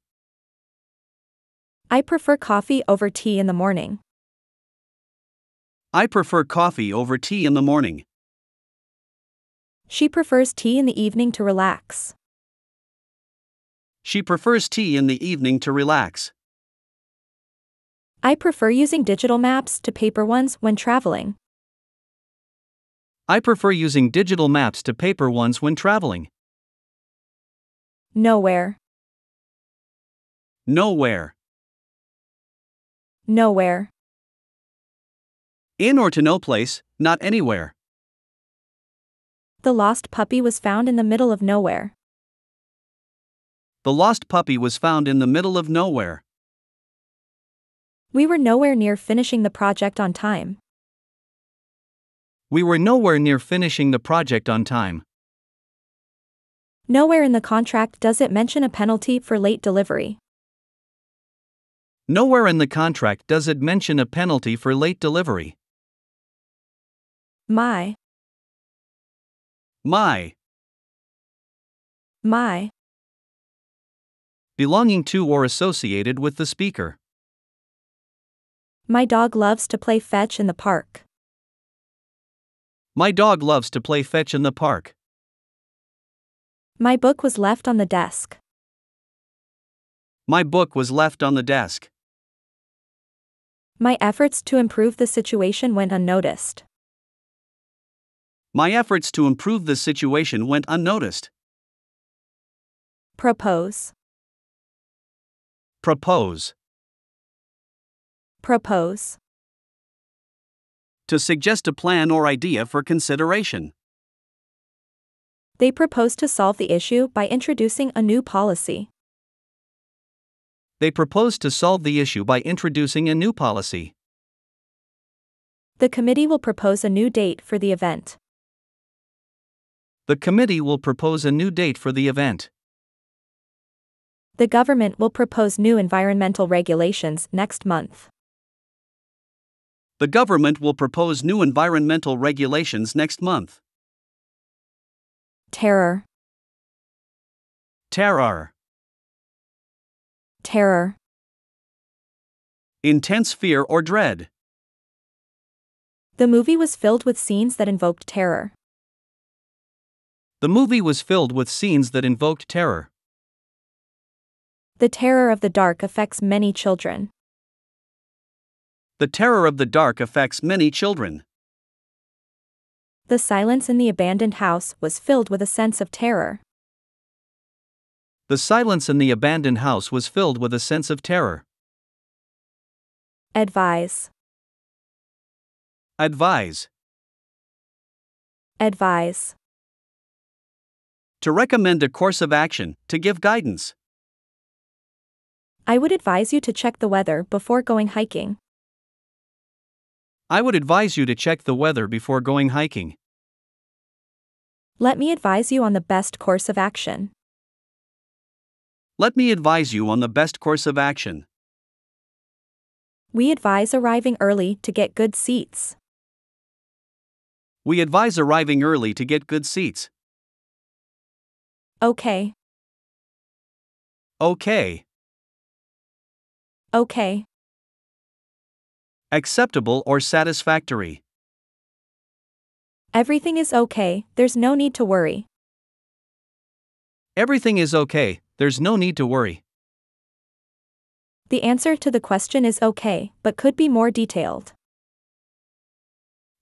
I prefer coffee over tea in the morning. I prefer coffee over tea in the morning. She prefers tea in the evening to relax. She prefers tea in the evening to relax. I prefer using digital maps to paper ones when traveling. I prefer using digital maps to paper ones when traveling. Nowhere. Nowhere. Nowhere. In or to no place, not anywhere. The lost puppy was found in the middle of nowhere. The lost puppy was found in the middle of nowhere. We were nowhere near finishing the project on time. We were nowhere near finishing the project on time. Nowhere in the contract does it mention a penalty for late delivery. Nowhere in the contract does it mention a penalty for late delivery. My, My. my, Belonging to or associated with the speaker. my dog loves to play fetch in the park. My dog loves to play fetch in the park. My book was left on the desk. My book was left on the desk. My efforts to improve the situation went unnoticed. My efforts to improve the situation went unnoticed. Propose, Propose. propose, To suggest a plan or idea for consideration. they propose to solve the issue by introducing a new policy. They propose to solve the issue by introducing a new policy. The committee will propose a new date for the event. The committee will propose a new date for the event. The government will propose new environmental regulations next month. The government will propose new environmental regulations next month. Terror, Terror. terror, Intense fear or dread. The movie was filled with scenes that invoked terror. The movie was filled with scenes that invoked terror. The terror of the dark affects many children. The terror of the dark affects many children. The silence in the abandoned house was filled with a sense of terror. The silence in the abandoned house was filled with a sense of terror. Advise, Advise. advise, To recommend a course of action, to give guidance. I would advise you to check the weather before going hiking. I would advise you to check the weather before going hiking. Let me advise you on the best course of action. Let me advise you on the best course of action. We advise arriving early to get good seats. We advise arriving early to get good seats. Okay, Okay. okay, Acceptable or satisfactory. everything is okay, there's no need to worry. Everything is okay, there's no need to worry. The answer to the question is okay, but could be more detailed.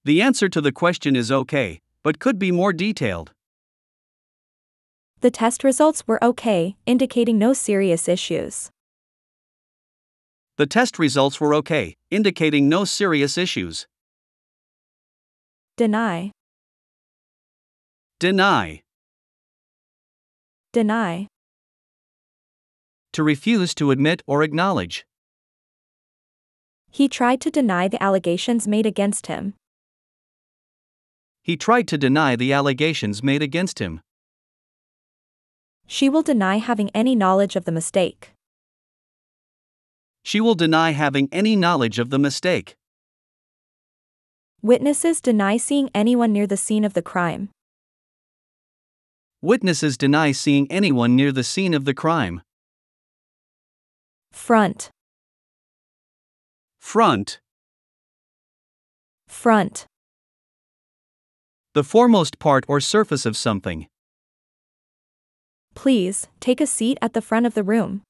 The answer to the question is okay, but could be more detailed. The test results were okay, indicating no serious issues. The test results were okay, indicating no serious issues. Deny, Deny. deny, To refuse to admit or acknowledge. he tried to deny the allegations made against him. He tried to deny the allegations made against him. She will deny having any knowledge of the mistake. She will deny having any knowledge of the mistake. Witnesses deny seeing anyone near the scene of the crime. Witnesses deny seeing anyone near the scene of the crime. Front, Front. front, The foremost part or surface of something. Please, take a seat at the front of the room.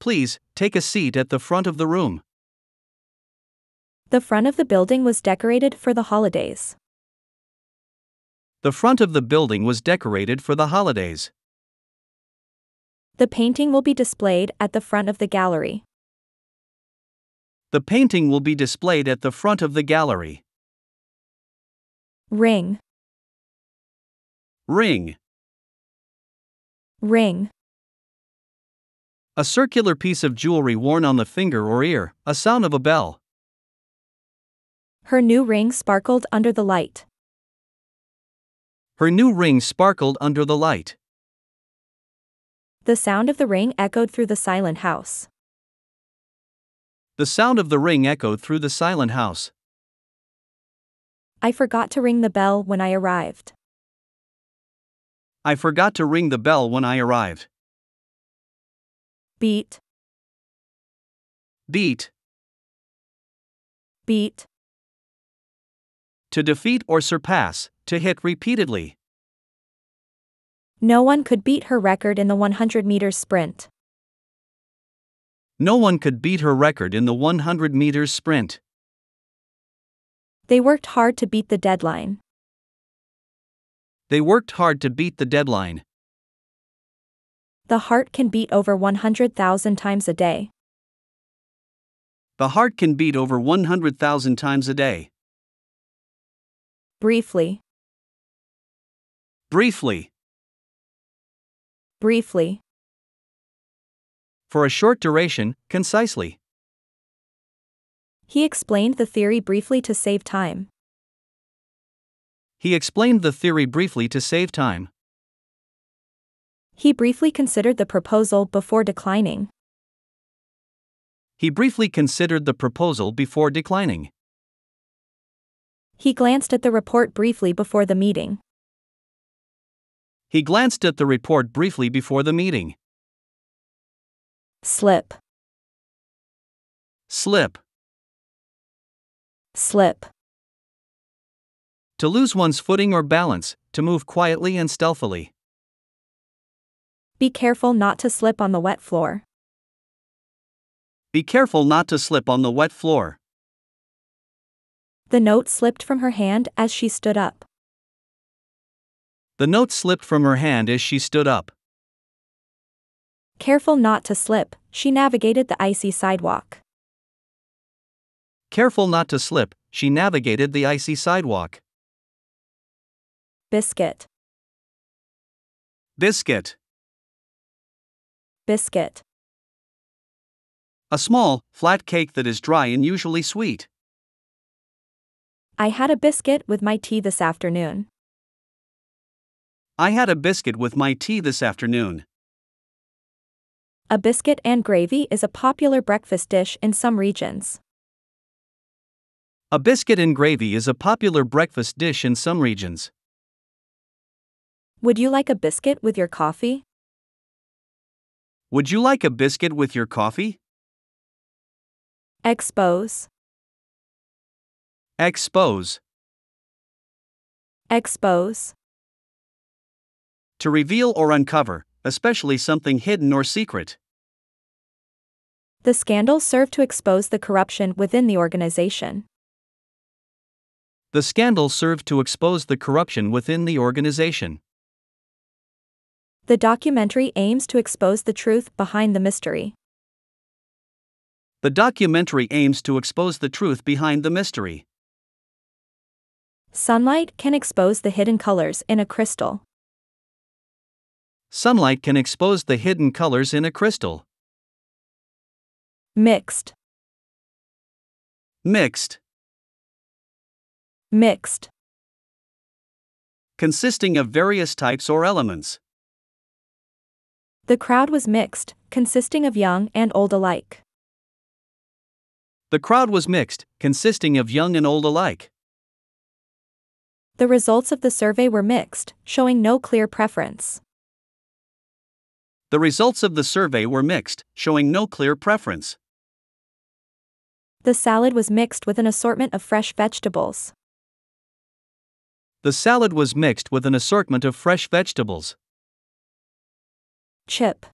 Please, take a seat at the front of the room. The front of the building was decorated for the holidays. The front of the building was decorated for the holidays. The painting will be displayed at the front of the gallery. The painting will be displayed at the front of the gallery. Ring, Ring. Ring, A circular piece of jewelry worn on the finger or ear, a sound of a bell. her new ring sparkled under the light. Her new ring sparkled under the light. The sound of the ring echoed through the silent house. The sound of the ring echoed through the silent house. I forgot to ring the bell when I arrived. I forgot to ring the bell when I arrived. Beat, Beat. beat, To defeat or surpass, to hit repeatedly. no one could beat her record in the 100 meters sprint. No one could beat her record in the 100 meters sprint. They worked hard to beat the deadline. They worked hard to beat the deadline. The heart can beat over 100,000 times a day. The heart can beat over 100,000 times a day. Briefly, Briefly, briefly, for a short duration, concisely. he explained the theory briefly to save time. He explained the theory briefly to save time. He briefly considered the proposal before declining. He briefly considered the proposal before declining. He glanced at the report briefly before the meeting. He glanced at the report briefly before the meeting. Slip, Slip. slip, To lose one's footing or balance, to move quietly and stealthily. be careful not to slip on the wet floor. Be careful not to slip on the wet floor. The note slipped from her hand as she stood up. The note slipped from her hand as she stood up. Careful not to slip, she navigated the icy sidewalk. Careful not to slip, she navigated the icy sidewalk. Biscuit, Biscuit. biscuit, A small, flat cake that is dry and usually sweet. I had a biscuit with my tea this afternoon. I had a biscuit with my tea this afternoon. A biscuit and gravy is a popular breakfast dish in some regions. A biscuit and gravy is a popular breakfast dish in some regions. Would you like a biscuit with your coffee? Would you like a biscuit with your coffee? Expose, Expose. expose, To reveal or uncover, especially something hidden or secret. The scandal served to expose the corruption within the organization. The scandal served to expose the corruption within the organization. The documentary aims to expose the truth behind the mystery. The documentary aims to expose the truth behind the mystery. Sunlight can expose the hidden colors in a crystal. Sunlight can expose the hidden colors in a crystal. Mixed, Mixed, mixed, consisting of various types or elements. The crowd was mixed, consisting of young and old alike. The crowd was mixed, consisting of young and old alike. The results of the survey were mixed, showing no clear preference. The results of the survey were mixed, showing no clear preference. The salad was mixed with an assortment of fresh vegetables. The salad was mixed with an assortment of fresh vegetables. Chip,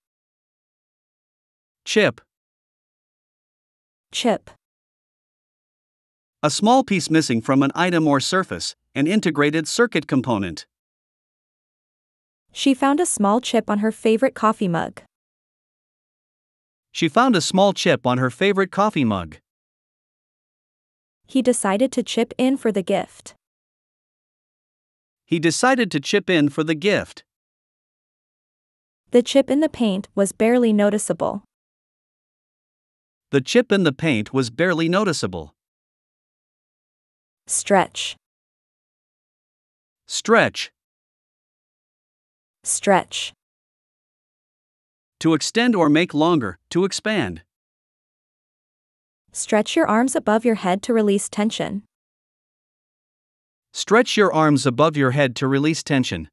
Chip, chip, a small piece missing from an item or surface, an integrated circuit component. she found a small chip on her favorite coffee mug. She found a small chip on her favorite coffee mug. He decided to chip in for the gift. He decided to chip in for the gift. The chip in the paint was barely noticeable. The chip in the paint was barely noticeable. Stretch, Stretch, stretch, to extend or make longer, to expand. stretch your arms above your head to release tension. Stretch your arms above your head to release tension.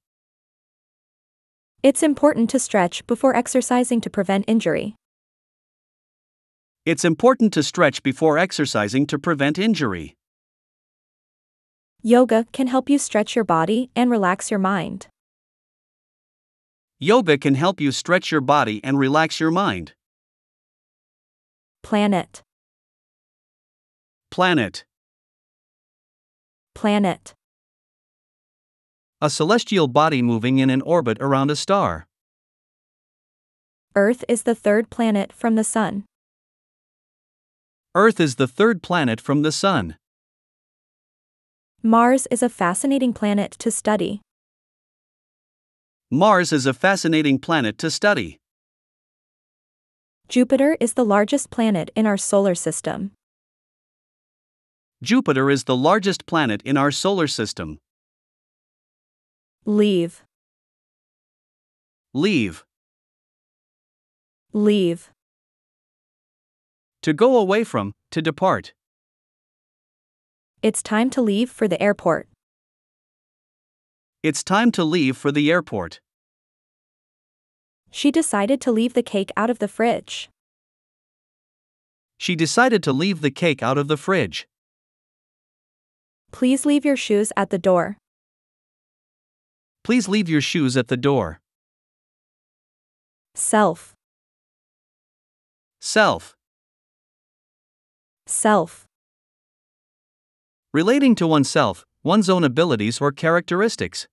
It's important to stretch before exercising to prevent injury. It's important to stretch before exercising to prevent injury. Yoga can help you stretch your body and relax your mind. Yoga can help you stretch your body and relax your mind. Planet, Planet. planet, A celestial body moving in an orbit around a star. Earth is the third planet from the Sun. Earth is the third planet from the Sun. Mars is a fascinating planet to study. Mars is a fascinating planet to study. Jupiter is the largest planet in our solar system. Jupiter is the largest planet in our solar system. Leave, Leave. leave, To go away from, to depart. it's time to leave for the airport. It's time to leave for the airport. She decided to leave the cake out of the fridge. She decided to leave the cake out of the fridge. Please leave your shoes at the door. Please leave your shoes at the door. Self, Self. self, Relating to oneself, one's own abilities or characteristics.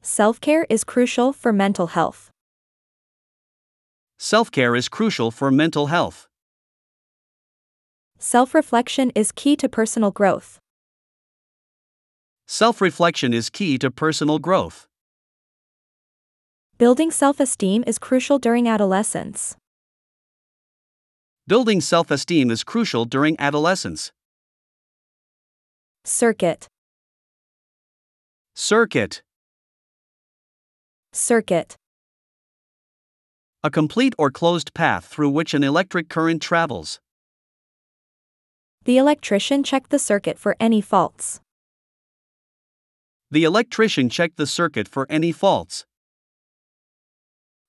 self care is crucial for mental health. Self care is crucial for mental health. Self reflection is key to personal growth. Self reflection is key to personal growth. Building self esteem is crucial during adolescence. Building self esteem is crucial during adolescence. Circuit, Circuit. circuit, A complete or closed path through which an electric current travels. the electrician checked the circuit for any faults. The electrician checked the circuit for any faults.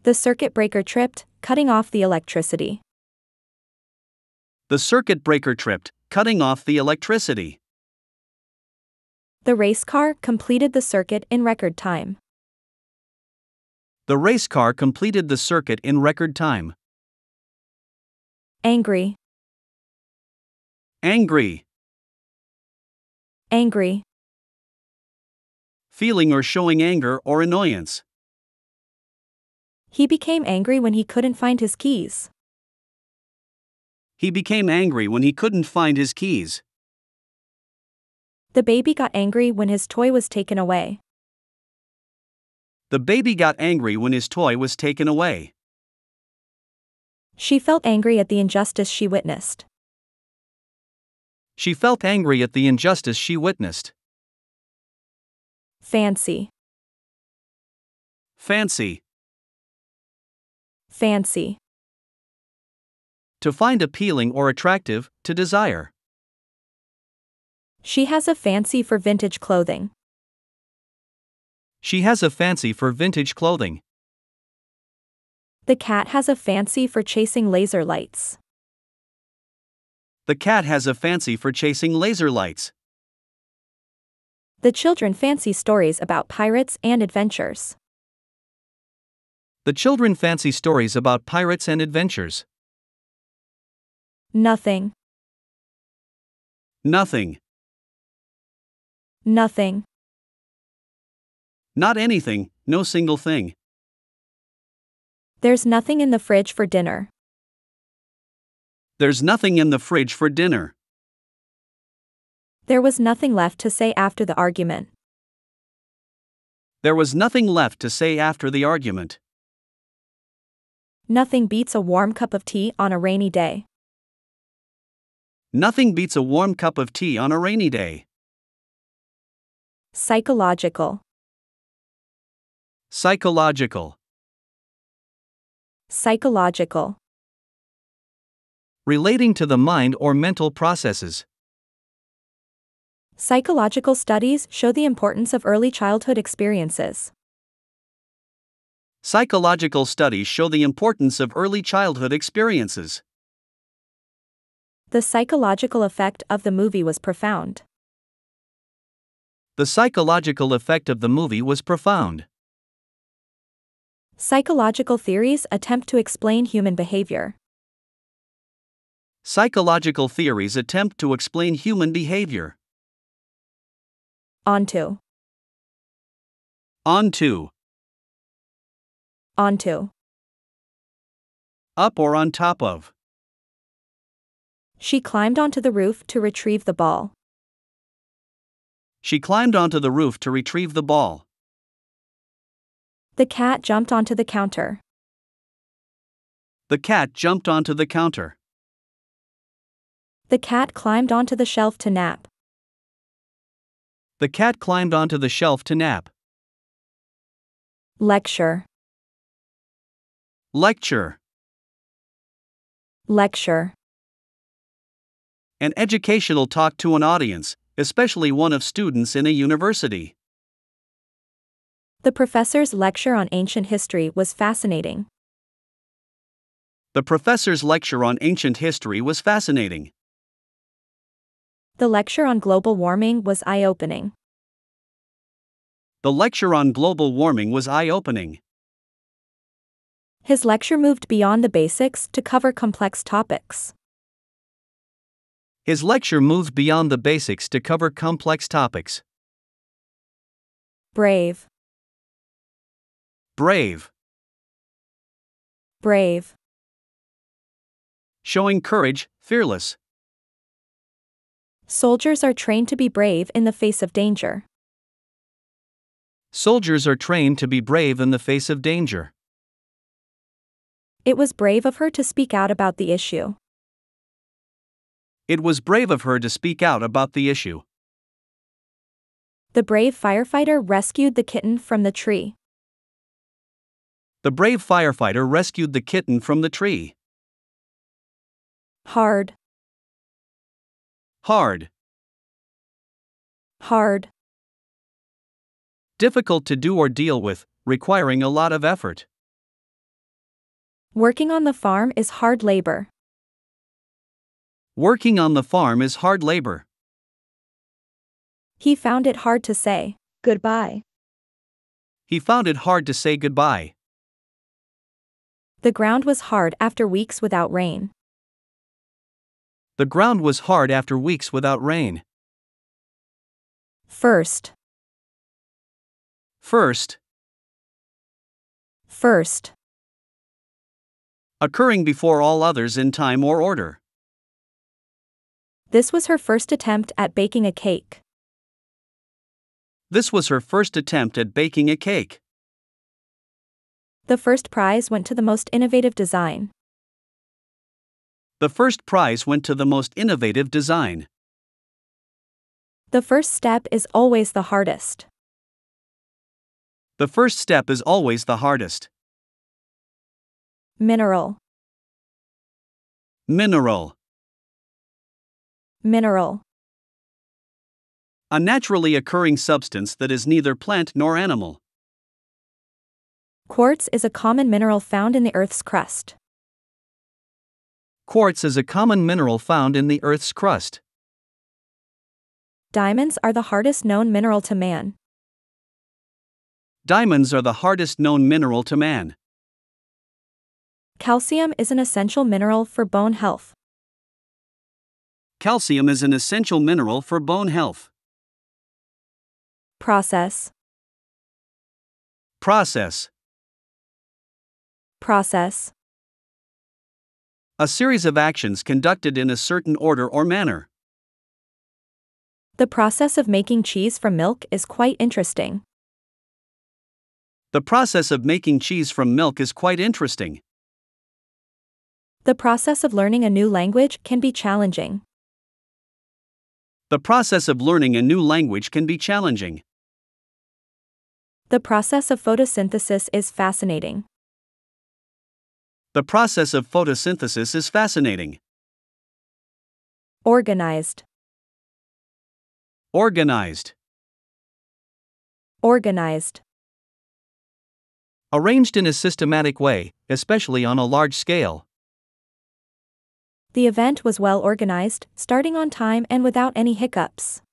The circuit breaker tripped, cutting off the electricity. The circuit breaker tripped, cutting off the electricity. The race car completed the circuit in record time. The race car completed the circuit in record time. Angry, Angry. angry, Feeling or showing anger or annoyance. he became angry when he couldn't find his keys. He became angry when he couldn't find his keys. The baby got angry when his toy was taken away. The baby got angry when his toy was taken away. She felt angry at the injustice she witnessed. She felt angry at the injustice she witnessed. Fancy, Fancy. fancy, To find appealing or attractive, to desire. she has a fancy for vintage clothing. She has a fancy for vintage clothing. The cat has a fancy for chasing laser lights. The cat has a fancy for chasing laser lights. The children fancy stories about pirates and adventures. The children fancy stories about pirates and adventures. Nothing, Nothing. nothing, Not anything, no single thing. there's nothing in the fridge for dinner. There's nothing in the fridge for dinner. There was nothing left to say after the argument. There was nothing left to say after the argument. Nothing beats a warm cup of tea on a rainy day. Nothing beats a warm cup of tea on a rainy day. Psychological, Psychological. psychological, Relating to the mind or mental processes. Psychological studies show the importance of early childhood experiences. Psychological studies show the importance of early childhood experiences. The psychological effect of the movie was profound. The psychological effect of the movie was profound. Psychological theories attempt to explain human behavior. Psychological theories attempt to explain human behavior. Onto. Onto, Onto. up or on top of. She climbed onto the roof to retrieve the ball. She climbed onto the roof to retrieve the ball. The cat jumped onto the counter. The cat jumped onto the counter. The cat climbed onto the shelf to nap. The cat climbed onto the shelf to nap. Lecture. Lecture, Lecture. an educational talk to an audience, especially one of students in a university. The professor's lecture on ancient history was fascinating. The professor's lecture on ancient history was fascinating. The lecture on global warming was eye opening. The lecture on global warming was eye opening. His lecture moved beyond the basics to cover complex topics. His lecture moved beyond the basics to cover complex topics. Brave. Brave, Brave. showing courage, fearless. Soldiers are trained to be brave in the face of danger. Soldiers are trained to be brave in the face of danger. It was brave of her to speak out about the issue. It was brave of her to speak out about the issue. The brave firefighter rescued the kitten from the tree. The brave firefighter rescued the kitten from the tree. Hard. Hard, Hard. difficult to do or deal with, requiring a lot of effort. Working on the farm is hard labor. Working on the farm is hard labor. He found it hard to say goodbye. He found it hard to say goodbye. The ground was hard after weeks without rain. The ground was hard after weeks without rain. First. First, First. occurring before all others in time or order. This was her first attempt at baking a cake. This was her first attempt at baking a cake. The first prize went to the most innovative design. The first prize went to the most innovative design. The first step is always the hardest. The first step is always the hardest. Mineral. Mineral, Mineral. a naturally occurring substance that is neither plant nor animal. Quartz is a common mineral found in the Earth's crust. Quartz is a common mineral found in the Earth's crust. Diamonds are the hardest known mineral to man. Diamonds are the hardest known mineral to man. Calcium is an essential mineral for bone health. Calcium is an essential mineral for bone health. Process. Process, Process. A series of actions conducted in a certain order or manner. The process of making cheese from milk is quite interesting. The process of making cheese from milk is quite interesting. The process of learning a new language can be challenging. The process of learning a new language can be challenging. The process of photosynthesis is fascinating. The process of photosynthesis is fascinating. Organized. Organized. Organized. Arranged in a systematic way, especially on a large scale. The event was well organized, starting on time and without any hiccups.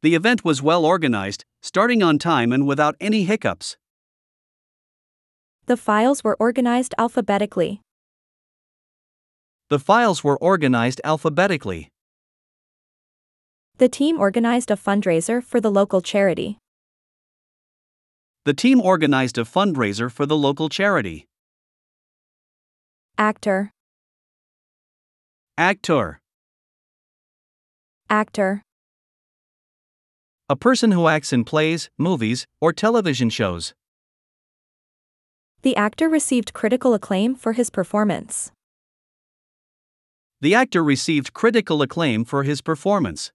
The event was well organized, starting on time and without any hiccups. The files were organized alphabetically. The files were organized alphabetically. The team organized a fundraiser for the local charity. The team organized a fundraiser for the local charity. Actor. Actor. Actor. A person who acts in plays, movies, or television shows. The actor received critical acclaim for his performance. The actor received critical acclaim for his performance.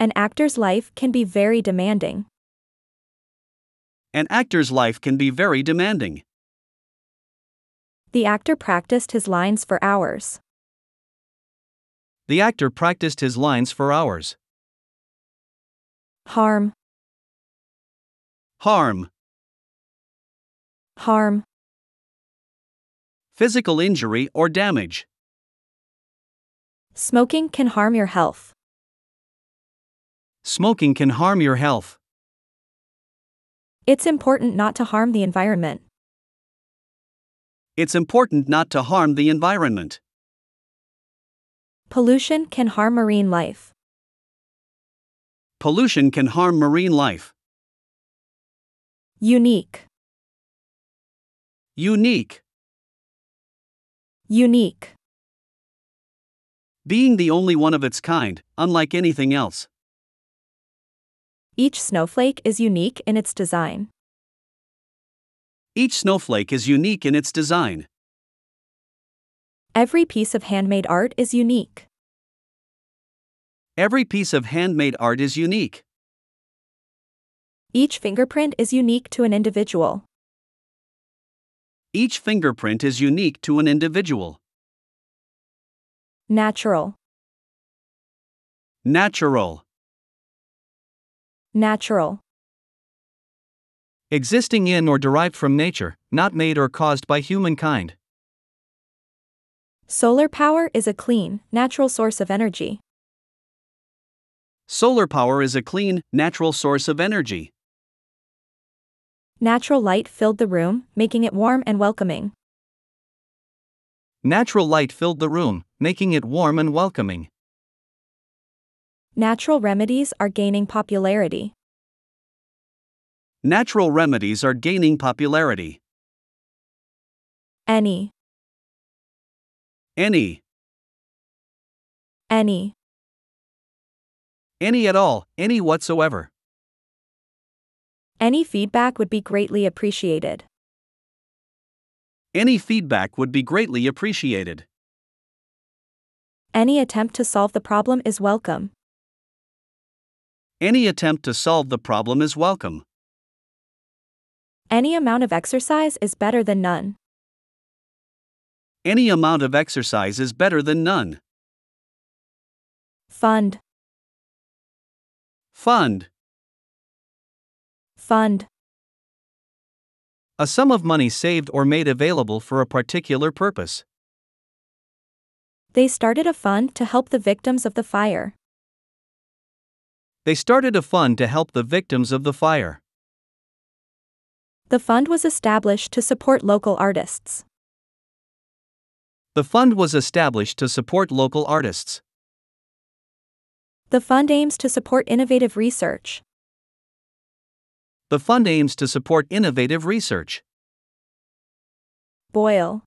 An actor's life can be very demanding. An actor's life can be very demanding. The actor practiced his lines for hours. The actor practiced his lines for hours. Harm. Harm. Harm. Physical injury or damage. Smoking can harm your health. Smoking can harm your health. It's important not to harm the environment. It's important not to harm the environment. Pollution can harm marine life. Pollution can harm marine life. Unique. Unique. Unique. Being the only one of its kind, unlike anything else. Each snowflake is unique in its design. Each snowflake is unique in its design. Every piece of handmade art is unique. Every piece of handmade art is unique. Each fingerprint is unique to an individual. Each fingerprint is unique to an individual. Natural. Natural. Natural. Existing in or derived from nature, not made or caused by humankind. Solar power is a clean, natural source of energy. Solar power is a clean, natural source of energy. Natural light filled the room, making it warm and welcoming. Natural light filled the room, making it warm and welcoming. Natural remedies are gaining popularity. Natural remedies are gaining popularity. Any. Any. Any. Any at all, any whatsoever. Any feedback would be greatly appreciated. Any feedback would be greatly appreciated. Any attempt to solve the problem is welcome. Any attempt to solve the problem is welcome. Any amount of exercise is better than none. Any amount of exercise is better than none. Fund. Fund. Fund. A sum of money saved or made available for a particular purpose. They started a fund to help the victims of the fire. They started a fund to help the victims of the fire. The fund was established to support local artists. The fund was established to support local artists. The fund aims to support innovative research. The fund aims to support innovative research. Boil.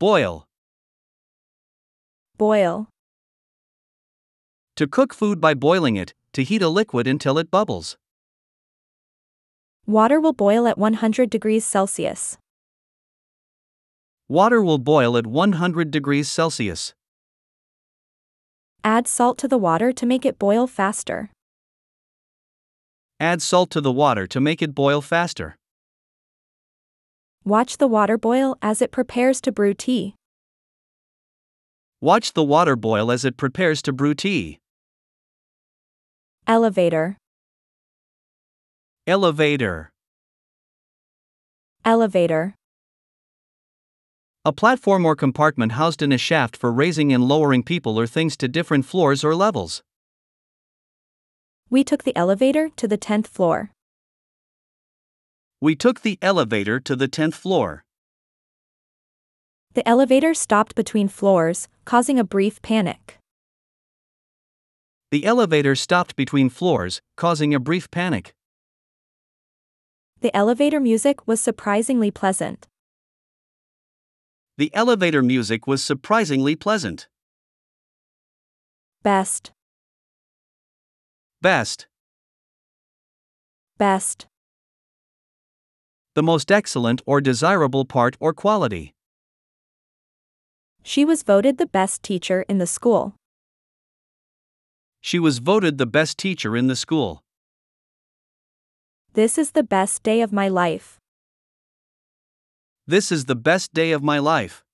Boil. Boil. To cook food by boiling it, to heat a liquid until it bubbles. Water will boil at 100 degrees Celsius. Water will boil at 100 degrees Celsius. Add salt to the water to make it boil faster. Add salt to the water to make it boil faster. Watch the water boil as it prepares to brew tea. Watch the water boil as it prepares to brew tea. elevator, Elevator. elevator, A platform or compartment housed in a shaft for raising and lowering people or things to different floors or levels. We took the elevator to the 10th floor. We took the elevator to the 10th floor. The elevator stopped between floors, causing a brief panic. The elevator stopped between floors, causing a brief panic. The elevator music was surprisingly pleasant. The elevator music was surprisingly pleasant. Best, Best. best, The most excellent or desirable part or quality. she was voted the best teacher in the school. She was voted the best teacher in the school. This is the best day of my life. This is the best day of my life.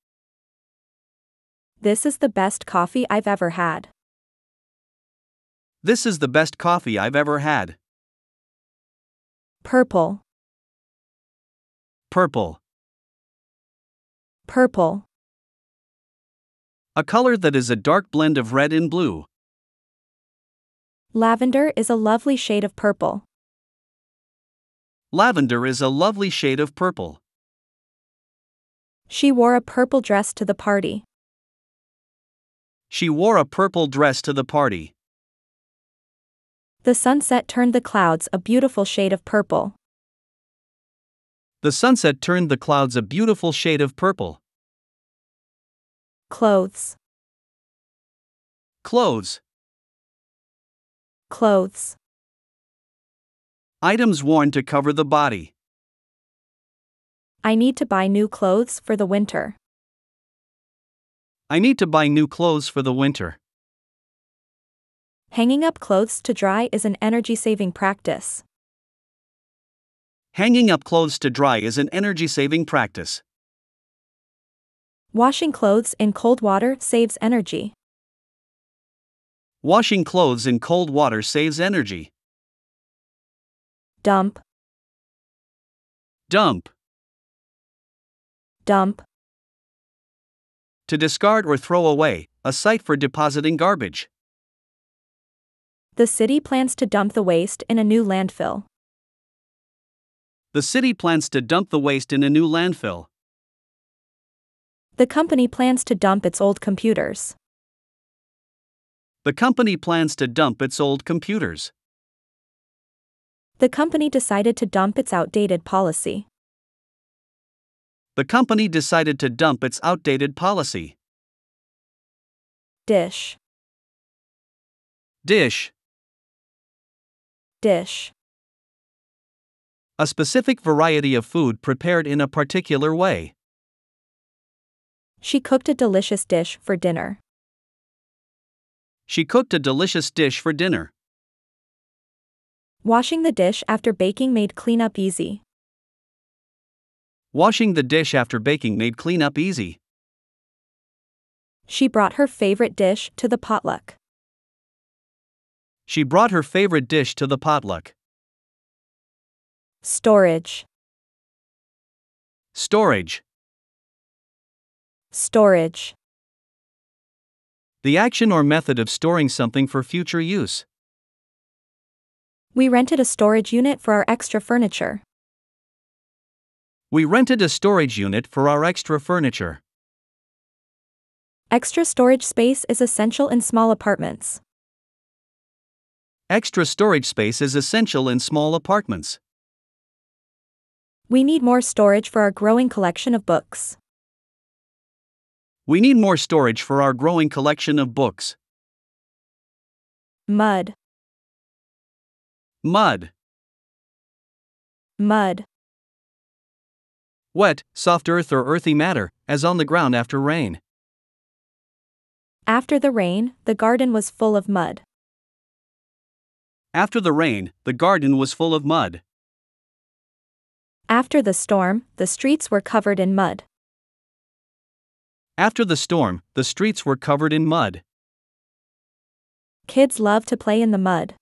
This is the best coffee I've ever had. This is the best coffee I've ever had. Purple, Purple. purple, A color that is a dark blend of red and blue. lavender is a lovely shade of purple. Lavender is a lovely shade of purple. She wore a purple dress to the party. She wore a purple dress to the party. The sunset turned the clouds a beautiful shade of purple. The sunset turned the clouds a beautiful shade of purple. Clothes, Clothes. clothes, Items worn to cover the body. I need to buy new clothes for the winter. I need to buy new clothes for the winter. Hanging up clothes to dry is an energy saving practice. Hanging up clothes to dry is an energy saving practice. Washing clothes in cold water saves energy. Washing clothes in cold water saves energy. Dump, Dump. dump, To discard or throw away, a site for depositing garbage. The city plans to dump the waste in a new landfill. The city plans to dump the waste in a new landfill. The company plans to dump its old computers. The company plans to dump its old computers. The company decided to dump its outdated policy. The company decided to dump its outdated policy. Dish, Dish. Dish, A specific variety of food prepared in a particular way. she cooked a delicious dish for dinner. She cooked a delicious dish for dinner. Washing the dish after baking made cleanup easy. Washing the dish after baking made cleanup easy. She brought her favorite dish to the potluck. She brought her favorite dish to the potluck. Storage, Storage. storage, The action or method of storing something for future use. We rented a storage unit for our extra furniture. We rented a storage unit for our extra furniture. Extra storage space is essential in small apartments. Extra storage space is essential in small apartments. We need more storage for our growing collection of books. We need more storage for our growing collection of books. Mud, Mud. mud, Wet, soft earth or earthy matter, as on the ground after rain. After the rain, the garden was full of mud. After the rain, the garden was full of mud. After the storm, the streets were covered in mud. After the storm, the streets were covered in mud. Kids love to play in the mud.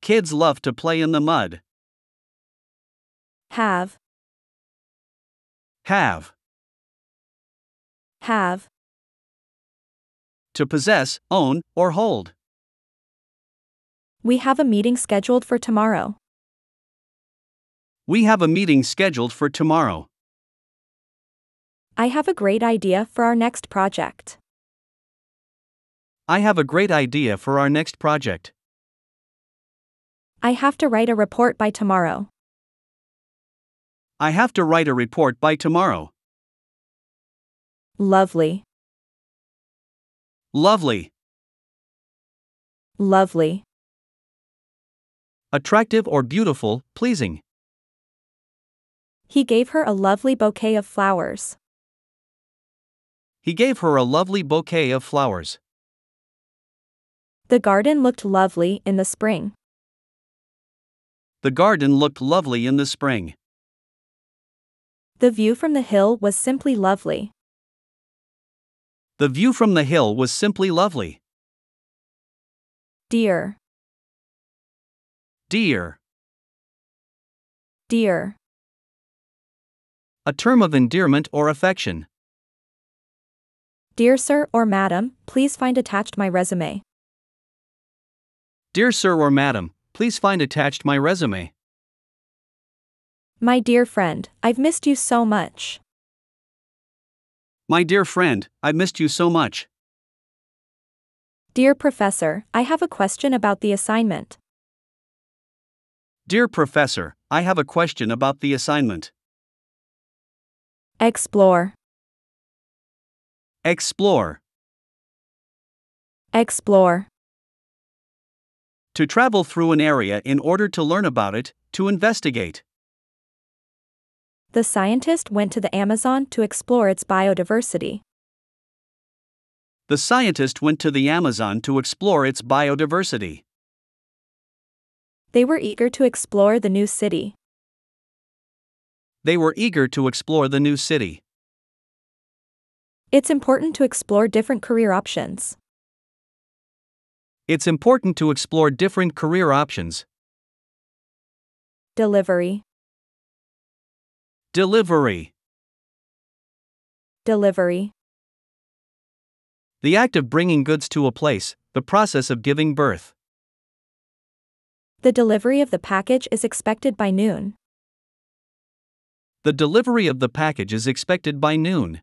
Kids love to play in the mud. Have, Have. have. To possess, own, or hold. We have a meeting scheduled for tomorrow. We have a meeting scheduled for tomorrow. I have a great idea for our next project. I have a great idea for our next project. I have to write a report by tomorrow. I have to write a report by tomorrow. Lovely, Lovely. lovely. Attractive or beautiful, pleasing. He gave her a lovely bouquet of flowers. He gave her a lovely bouquet of flowers. The garden looked lovely in the spring. The garden looked lovely in the spring. The view from the hill was simply lovely. The view from the hill was simply lovely. Dear, Dear. dear. A term of endearment or affection. Dear sir or madam, please find attached my resume. Dear sir or madam, please find attached my resume. My dear friend, I've missed you so much. My dear friend, I've missed you so much. Dear professor, I have a question about the assignment. Dear professor, I have a question about the assignment. Explore, Explore. explore. To travel through an area in order to learn about it, to investigate. The scientist went to the Amazon to explore its biodiversity. The scientist went to the Amazon to explore its biodiversity. They were eager to explore the new city. They were eager to explore the new city. It's important to explore different career options. It's important to explore different career options. Delivery, Delivery. delivery. The act of bringing goods to a place, the process of giving birth. The delivery of the package is expected by noon. The delivery of the package is expected by noon.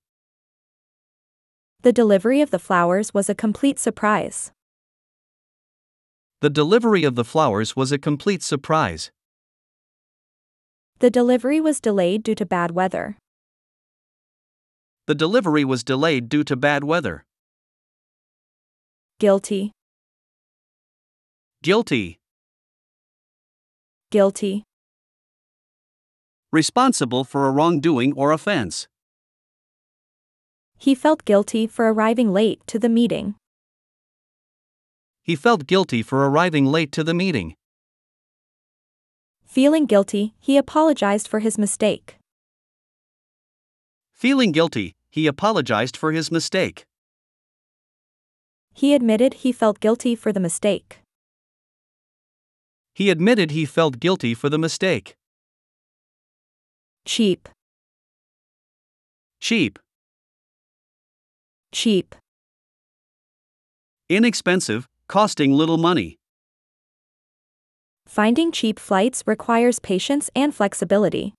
The delivery of the flowers was a complete surprise. The delivery of the flowers was a complete surprise. The delivery was delayed due to bad weather. The delivery was delayed due to bad weather. Guilty, Guilty. Guilty. Responsible for a wrongdoing or offense. He felt guilty for arriving late to the meeting. He felt guilty for arriving late to the meeting. Feeling guilty, he apologized for his mistake. Feeling guilty, he apologized for his mistake. He admitted he felt guilty for the mistake. He admitted he felt guilty for the mistake. Cheap, Cheap. cheap. Inexpensive, costing little money. Finding cheap flights requires patience and flexibility.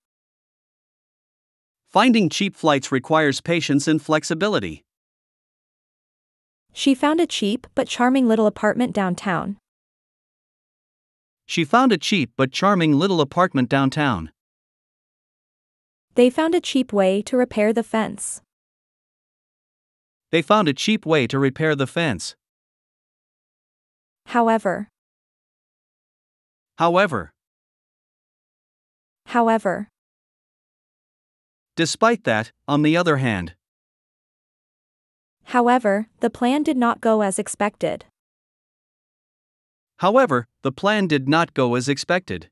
Finding cheap flights requires patience and flexibility. She found a cheap but charming little apartment downtown. She found a cheap but charming little apartment downtown. They found a cheap way to repair the fence. They found a cheap way to repair the fence. However, However, however, despite that, on the other hand, however, the plan did not go as expected. However, the plan did not go as expected.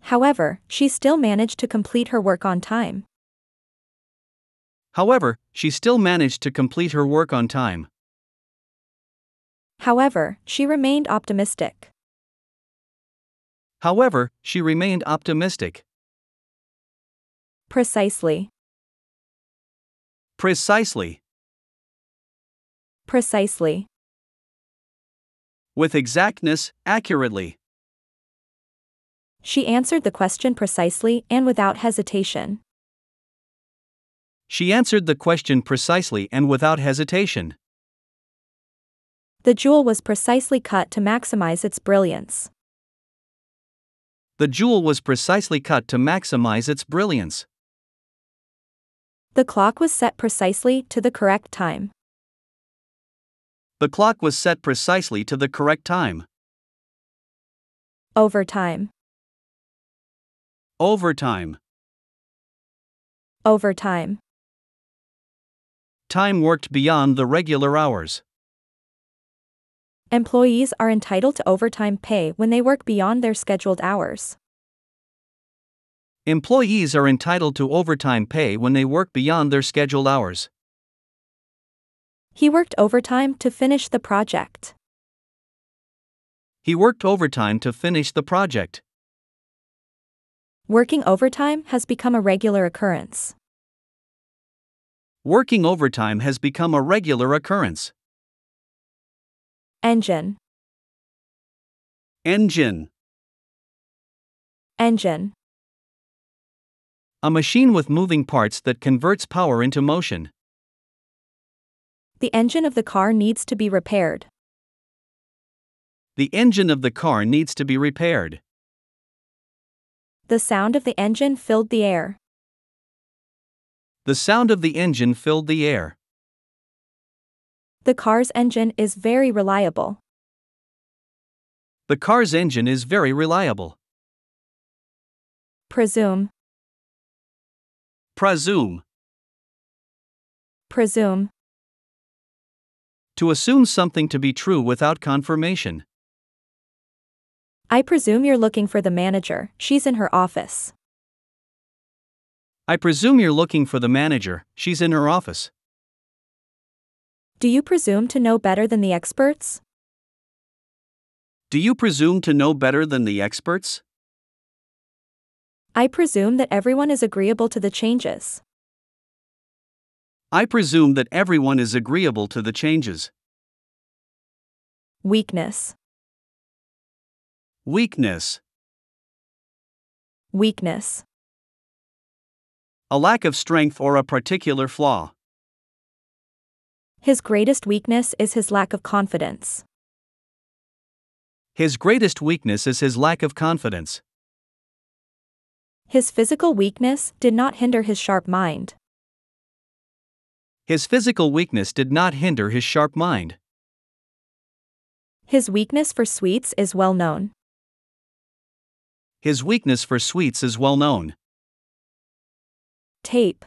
However, she still managed to complete her work on time. However, she still managed to complete her work on time. However, she remained optimistic. However, she remained optimistic. Precisely. Precisely. Precisely. With exactness, accurately. She answered the question precisely and without hesitation. She answered the question precisely and without hesitation. The jewel was precisely cut to maximize its brilliance. The jewel was precisely cut to maximize its brilliance. The clock was set precisely to the correct time. The clock was set precisely to the correct time. Overtime. Overtime. Overtime. Time worked beyond the regular hours. Employees are entitled to overtime pay when they work beyond their scheduled hours. Employees are entitled to overtime pay when they work beyond their scheduled hours. He worked overtime to finish the project. He worked overtime to finish the project. Working overtime has become a regular occurrence. Working overtime has become a regular occurrence. Engine. Engine. Engine. A machine with moving parts that converts power into motion. The engine of the car needs to be repaired. The engine of the car needs to be repaired. The sound of the engine filled the air. The sound of the engine filled the air. The car's engine is very reliable. The car's engine is very reliable. Presume. Presume. Presume. To assume something to be true without confirmation. I presume you're looking for the manager, she's in her office. I presume you're looking for the manager, she's in her office. Do you presume to know better than the experts? Do you presume to know better than the experts? I presume that everyone is agreeable to the changes. I presume that everyone is agreeable to the changes. Weakness. Weakness. Weakness. A lack of strength or a particular flaw. His greatest weakness is his lack of confidence. His greatest weakness is his lack of confidence. His physical weakness did not hinder his sharp mind. His physical weakness did not hinder his sharp mind. His weakness for sweets is well known. His weakness for sweets is well known. Tape.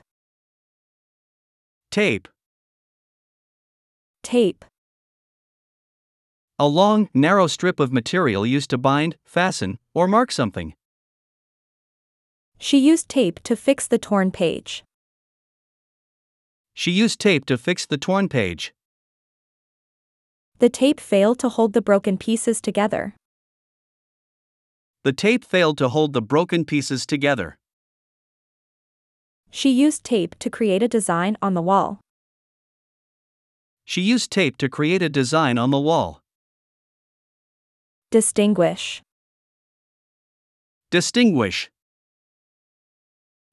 Tape. Tape. A long, narrow strip of material used to bind, fasten, or mark something. She used tape to fix the torn page. She used tape to fix the torn page. The tape failed to hold the broken pieces together. The tape failed to hold the broken pieces together. She used tape to create a design on the wall. She used tape to create a design on the wall. Distinguish. Distinguish.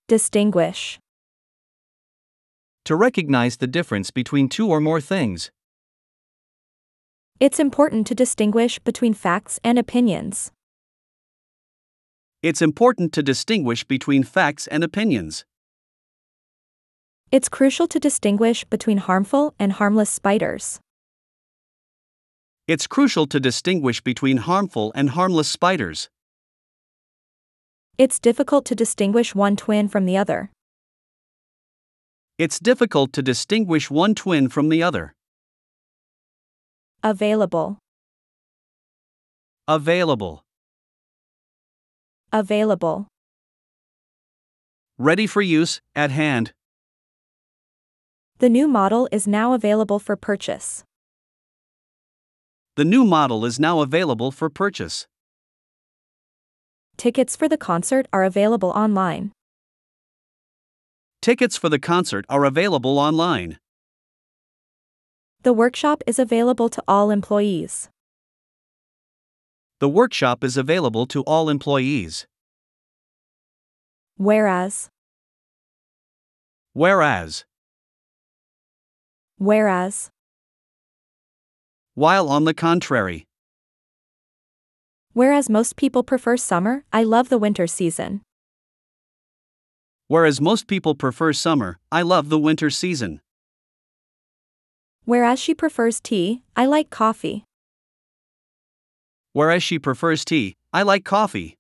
Distinguish. To recognize the difference between two or more things. It's important to distinguish between facts and opinions. It's important to distinguish between facts and opinions. It's crucial to distinguish between harmful and harmless spiders. It's crucial to distinguish between harmful and harmless spiders. It's difficult to distinguish one twin from the other. It's difficult to distinguish one twin from the other. Available. Available. Available. Ready for use, at hand. The new model is now available for purchase. The new model is now available for purchase. Tickets for the concert are available online. Tickets for the concert are available online. The workshop is available to all employees. The workshop is available to all employees. Whereas, Whereas, whereas, while on the contrary, whereas most people prefer summer, I love the winter season. Whereas most people prefer summer, I love the winter season. Whereas she prefers tea, I like coffee. Whereas she prefers tea, I like coffee.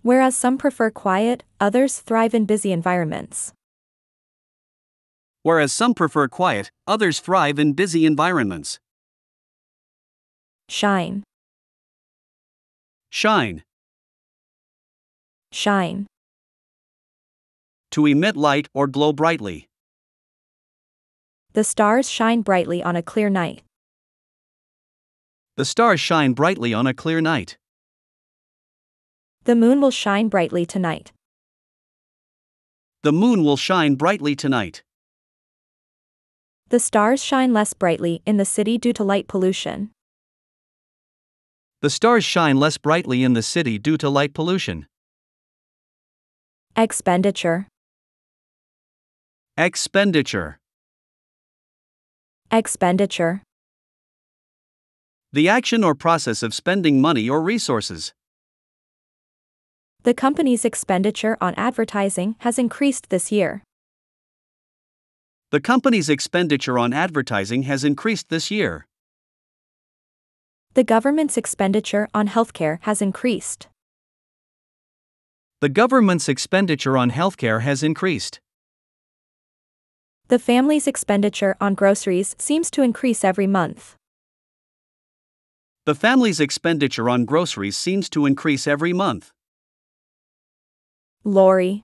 Whereas some prefer quiet, others thrive in busy environments. Whereas some prefer quiet, others thrive in busy environments. Shine, Shine, shine. To emit light or glow brightly. The stars shine brightly on a clear night. The stars shine brightly on a clear night. The moon will shine brightly tonight. The moon will shine brightly tonight. The stars shine less brightly in the city due to light pollution. The stars shine less brightly in the city due to light pollution. Expenditure, Expenditure. expenditure. The action or process of spending money or resources. The company's expenditure on advertising has increased this year. The company's expenditure on advertising has increased this year. The government's expenditure on healthcare has increased. The government's expenditure on healthcare has increased. The family's expenditure on groceries seems to increase every month. The family's expenditure on groceries seems to increase every month. Lorry,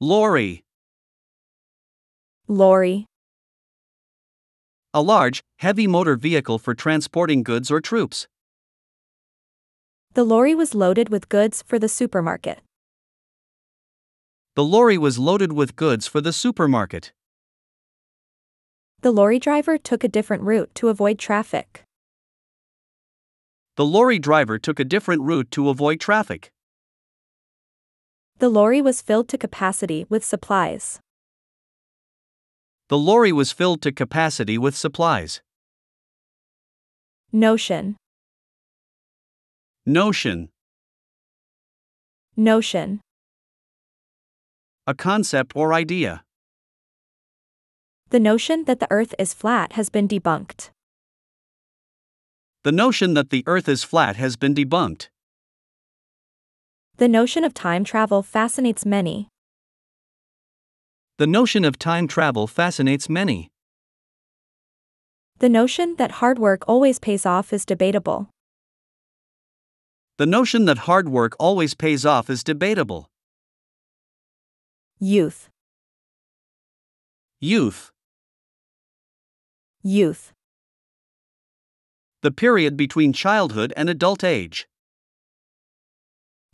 Lorry. lorry. A large, heavy motor vehicle for transporting goods or troops. The lorry was loaded with goods for the supermarket. The lorry was loaded with goods for the supermarket. The lorry driver took a different route to avoid traffic. The lorry driver took a different route to avoid traffic. The lorry was filled to capacity with supplies. The lorry was filled to capacity with supplies. Notion, Notion. notion. A concept or idea. The notion that the earth is flat has been debunked. The notion that the earth is flat has been debunked. The notion of time travel fascinates many. The notion of time travel fascinates many. The notion that hard work always pays off is debatable. The notion that hard work always pays off is debatable. Youth, Youth. youth. The period between childhood and adult age.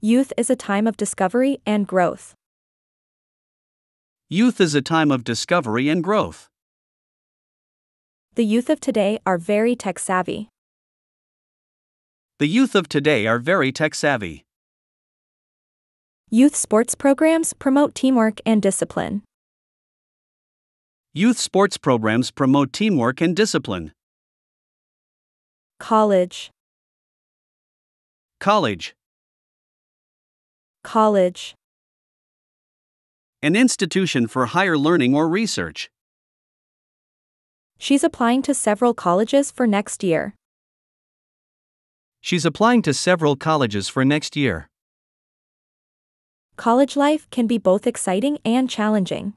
Youth is a time of discovery and growth. Youth is a time of discovery and growth. The youth of today are very tech savvy. The youth of today are very tech savvy. Youth sports programs promote teamwork and discipline. Youth sports programs promote teamwork and discipline. College, College. college. An institution for higher learning or research. She's applying to several colleges for next year. She's applying to several colleges for next year. College life can be both exciting and challenging.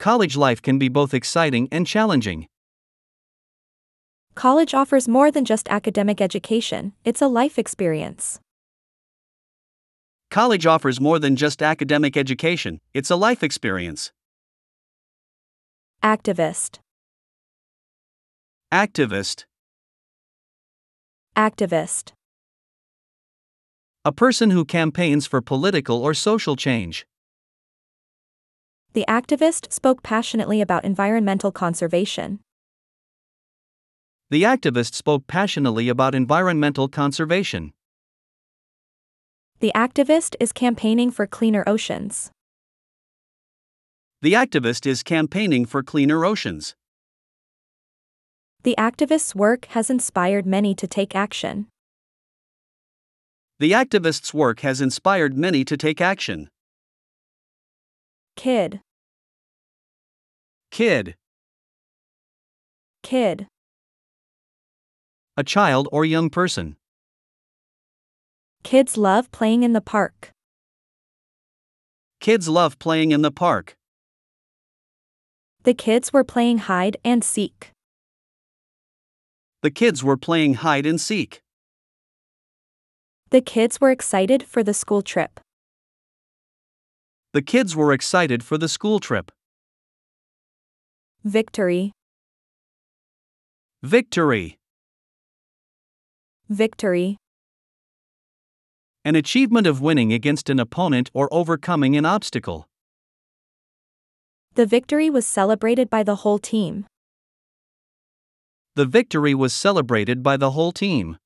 College life can be both exciting and challenging. College offers more than just academic education, it's a life experience. College offers more than just academic education, it's a life experience. Activist. Activist. Activist. A person who campaigns for political or social change. The activist spoke passionately about environmental conservation. The activist spoke passionately about environmental conservation. The activist is campaigning for cleaner oceans. The activist is campaigning for cleaner oceans. The activist's work has inspired many to take action. The activist's work has inspired many to take action. Kid. Kid. Kid. A child or young person. Kids love playing in the park. Kids love playing in the park. The kids were playing hide and seek. The kids were playing hide and seek. The kids were excited for the school trip. The kids were excited for the school trip. Victory. Victory. Victory. An achievement of winning against an opponent or overcoming an obstacle. The victory was celebrated by the whole team. The victory was celebrated by the whole team.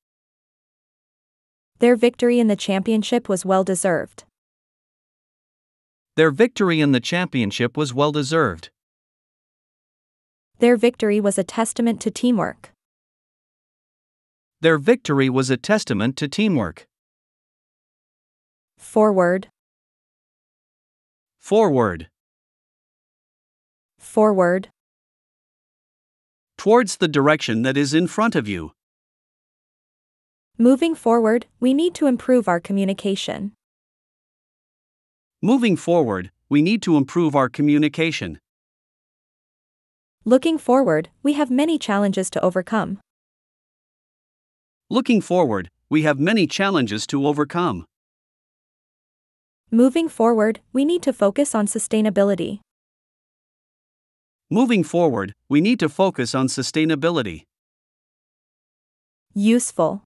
Their victory in the championship was well deserved. Their victory in the championship was well deserved. Their victory was a testament to teamwork. Their victory was a testament to teamwork. Forward. Forward. Forward. Towards the direction that is in front of you. Moving forward, we need to improve our communication. Moving forward, we need to improve our communication. Looking forward, we have many challenges to overcome. Looking forward, we have many challenges to overcome. Moving forward, we need to focus on sustainability. Moving forward, we need to focus on sustainability. Useful.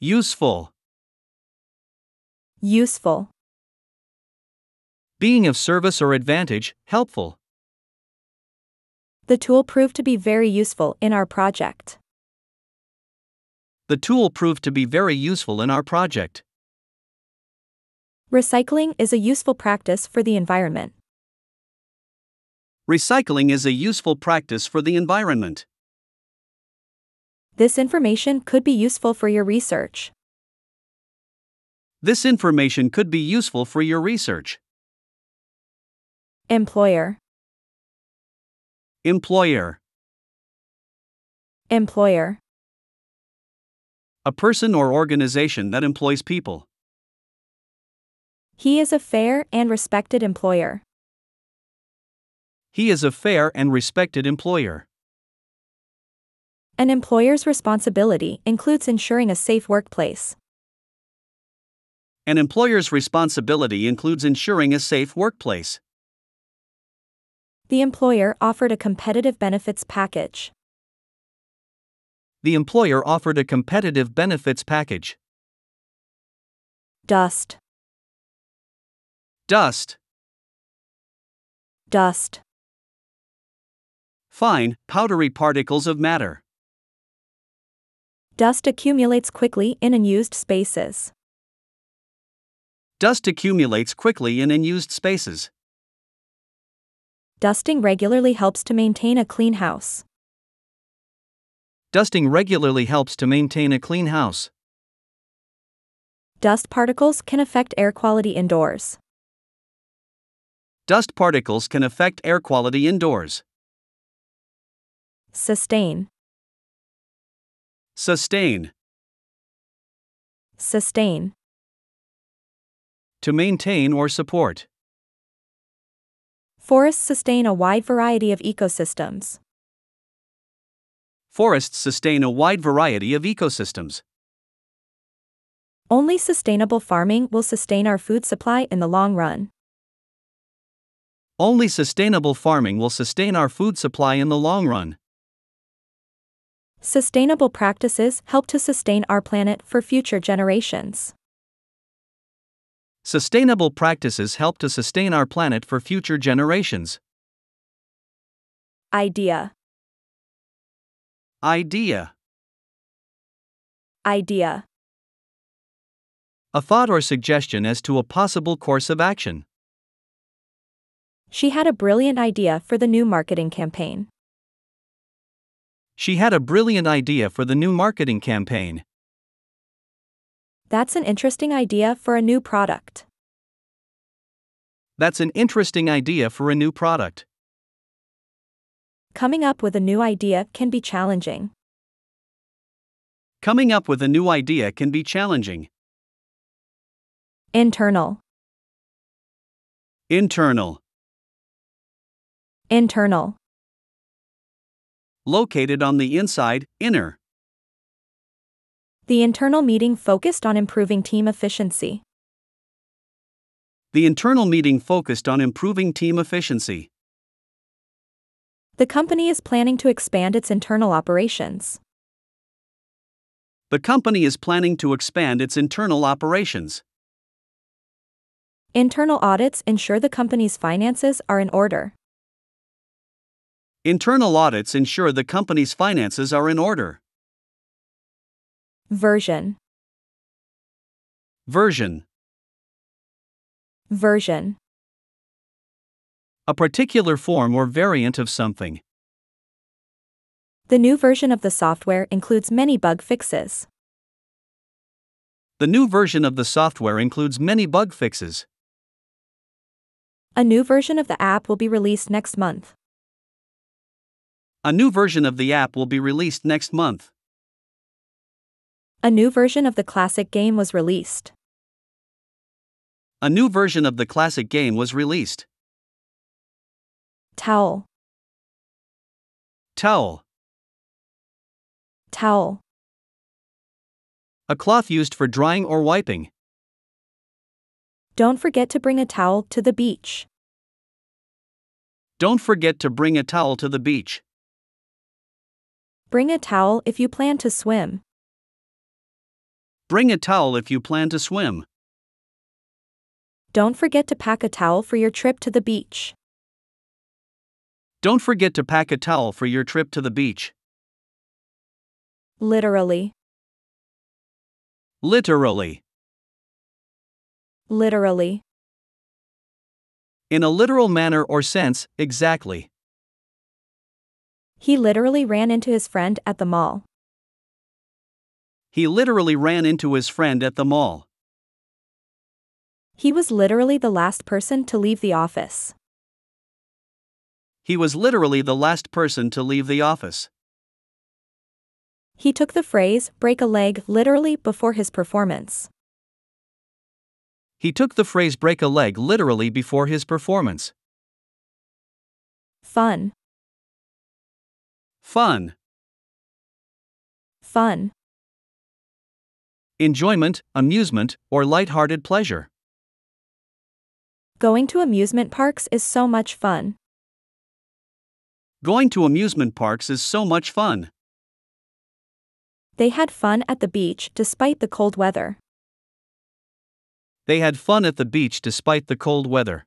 Useful. Useful. Being of service or advantage, helpful. The tool proved to be very useful in our project. The tool proved to be very useful in our project. Recycling is a useful practice for the environment. Recycling is a useful practice for the environment. This information could be useful for your research. This information could be useful for your research. Employer. Employer. Employer. A person or organization that employs people. He is a fair and respected employer. He is a fair and respected employer. An employer's responsibility includes ensuring a safe workplace. An employer's responsibility includes ensuring a safe workplace. The employer offered a competitive benefits package. The employer offered a competitive benefits package. Dust. Dust. Dust. Fine, powdery particles of matter. Dust accumulates quickly in unused spaces. Dust accumulates quickly in unused spaces. Dusting regularly helps to maintain a clean house. Dusting regularly helps to maintain a clean house. Dust particles can affect air quality indoors. Dust particles can affect air quality indoors. Sustain. Sustain. Sustain. To maintain or support. Forests sustain a wide variety of ecosystems. Forests sustain a wide variety of ecosystems. Only sustainable farming will sustain our food supply in the long run. Only sustainable farming will sustain our food supply in the long run. Sustainable practices help to sustain our planet for future generations. Sustainable practices help to sustain our planet for future generations. Idea. Idea. Idea. A thought or suggestion as to a possible course of action. She had a brilliant idea for the new marketing campaign. She had a brilliant idea for the new marketing campaign. That's an interesting idea for a new product. That's an interesting idea for a new product. Coming up with a new idea can be challenging. Coming up with a new idea can be challenging. Internal. Internal. Internal. Located on the inside, inner. The internal meeting focused on improving team efficiency. The internal meeting focused on improving team efficiency. The company is planning to expand its internal operations. The company is planning to expand its internal operations. Internal audits ensure the company's finances are in order. Internal audits ensure the company's finances are in order. Version. Version. Version. A particular form or variant of something. The new version of the software includes many bug fixes. The new version of the software includes many bug fixes. A new version of the app will be released next month. A new version of the app will be released next month. A new version of the classic game was released. A new version of the classic game was released. Towel. Towel. Towel. A cloth used for drying or wiping. Don't forget to bring a towel to the beach. Don't forget to bring a towel to the beach. Bring a towel if you plan to swim. Bring a towel if you plan to swim. Don't forget to pack a towel for your trip to the beach. Don't forget to pack a towel for your trip to the beach. Literally. Literally. Literally. In a literal manner or sense, exactly. He literally ran into his friend at the mall. He literally ran into his friend at the mall. He was literally the last person to leave the office. He was literally the last person to leave the office. He took the phrase, break a leg, literally before his performance. He took the phrase break a leg literally before his performance. Fun. Fun. Fun. Enjoyment, amusement, or light-hearted pleasure. Going to amusement parks is so much fun. Going to amusement parks is so much fun. They had fun at the beach despite the cold weather. They had fun at the beach despite the cold weather.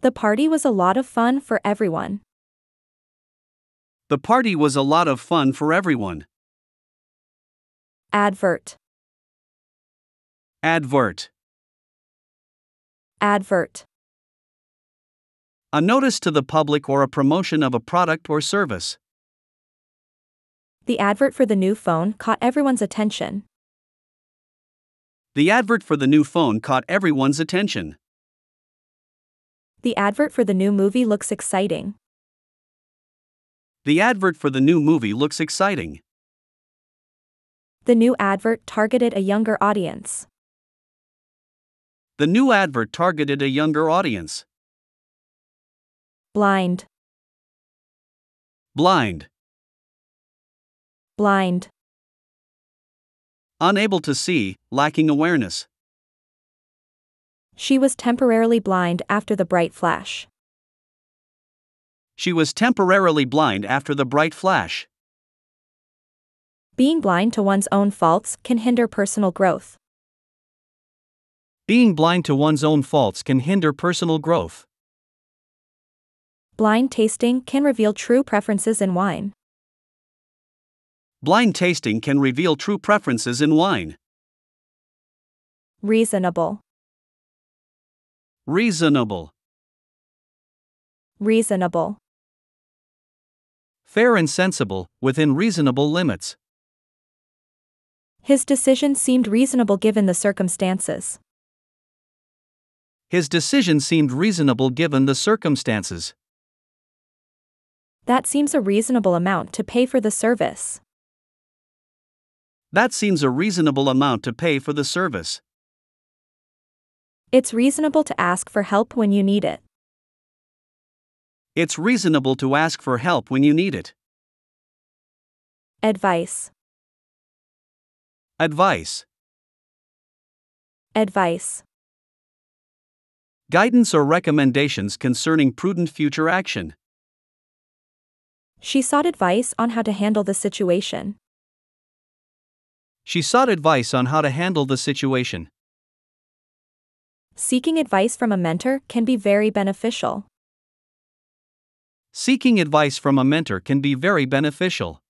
The party was a lot of fun for everyone. The party was a lot of fun for everyone. Advert. Advert. Advert. A notice to the public or a promotion of a product or service. The advert for the new phone caught everyone's attention. The advert for the new phone caught everyone's attention. The advert for the new movie looks exciting. The advert for the new movie looks exciting. The new advert targeted a younger audience. The new advert targeted a younger audience. Blind. Blind. Blind. Unable to see, lacking awareness. She was temporarily blind after the bright flash. She was temporarily blind after the bright flash. Being blind to one's own faults can hinder personal growth. Being blind to one's own faults can hinder personal growth. Blind tasting can reveal true preferences in wine. Blind tasting can reveal true preferences in wine. Reasonable. Reasonable. Reasonable. Fair and sensible, within reasonable limits. His decision seemed reasonable given the circumstances. His decision seemed reasonable given the circumstances. That seems a reasonable amount to pay for the service. That seems a reasonable amount to pay for the service. It's reasonable to ask for help when you need it. It's reasonable to ask for help when you need it. Advice. Advice. Advice. Guidance or recommendations concerning prudent future action. She sought advice on how to handle the situation. She sought advice on how to handle the situation. Seeking advice from a mentor can be very beneficial. Seeking advice from a mentor can be very beneficial.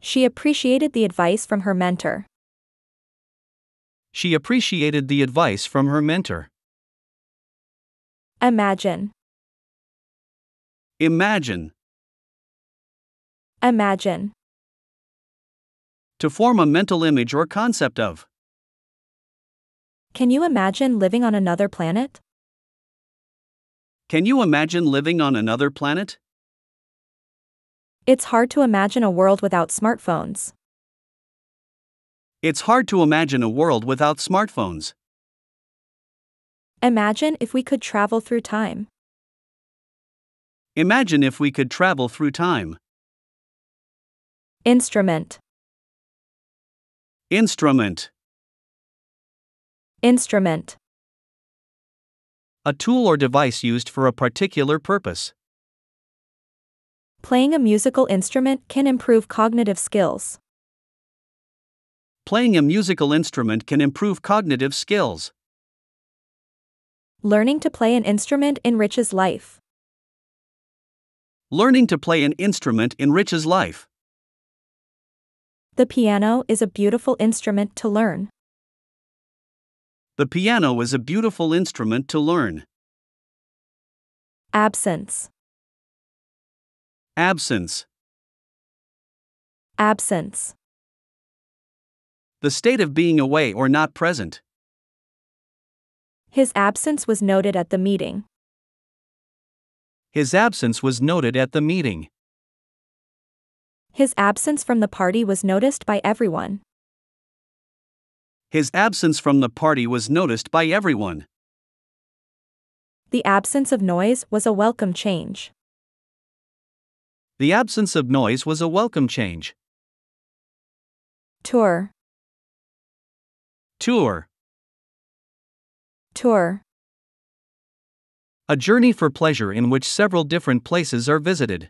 She appreciated the advice from her mentor. She appreciated the advice from her mentor. Imagine. Imagine. Imagine. To form a mental image or concept of. Can you imagine living on another planet? Can you imagine living on another planet? It's hard to imagine a world without smartphones. It's hard to imagine a world without smartphones. Imagine if we could travel through time. Imagine if we could travel through time. Instrument. Instrument. Instrument. A tool or device used for a particular purpose. Playing a musical instrument can improve cognitive skills. Playing a musical instrument can improve cognitive skills. Learning to play an instrument enriches life. Learning to play an instrument enriches life. The piano is a beautiful instrument to learn. The piano is a beautiful instrument to learn. Absence. Absence. Absence. The state of being away or not present. His absence was noted at the meeting. His absence was noted at the meeting. His absence from the party was noticed by everyone. His absence from the party was noticed by everyone. The absence of noise was a welcome change. The absence of noise was a welcome change. Tour. Tour. Tour. A journey for pleasure in which several different places are visited.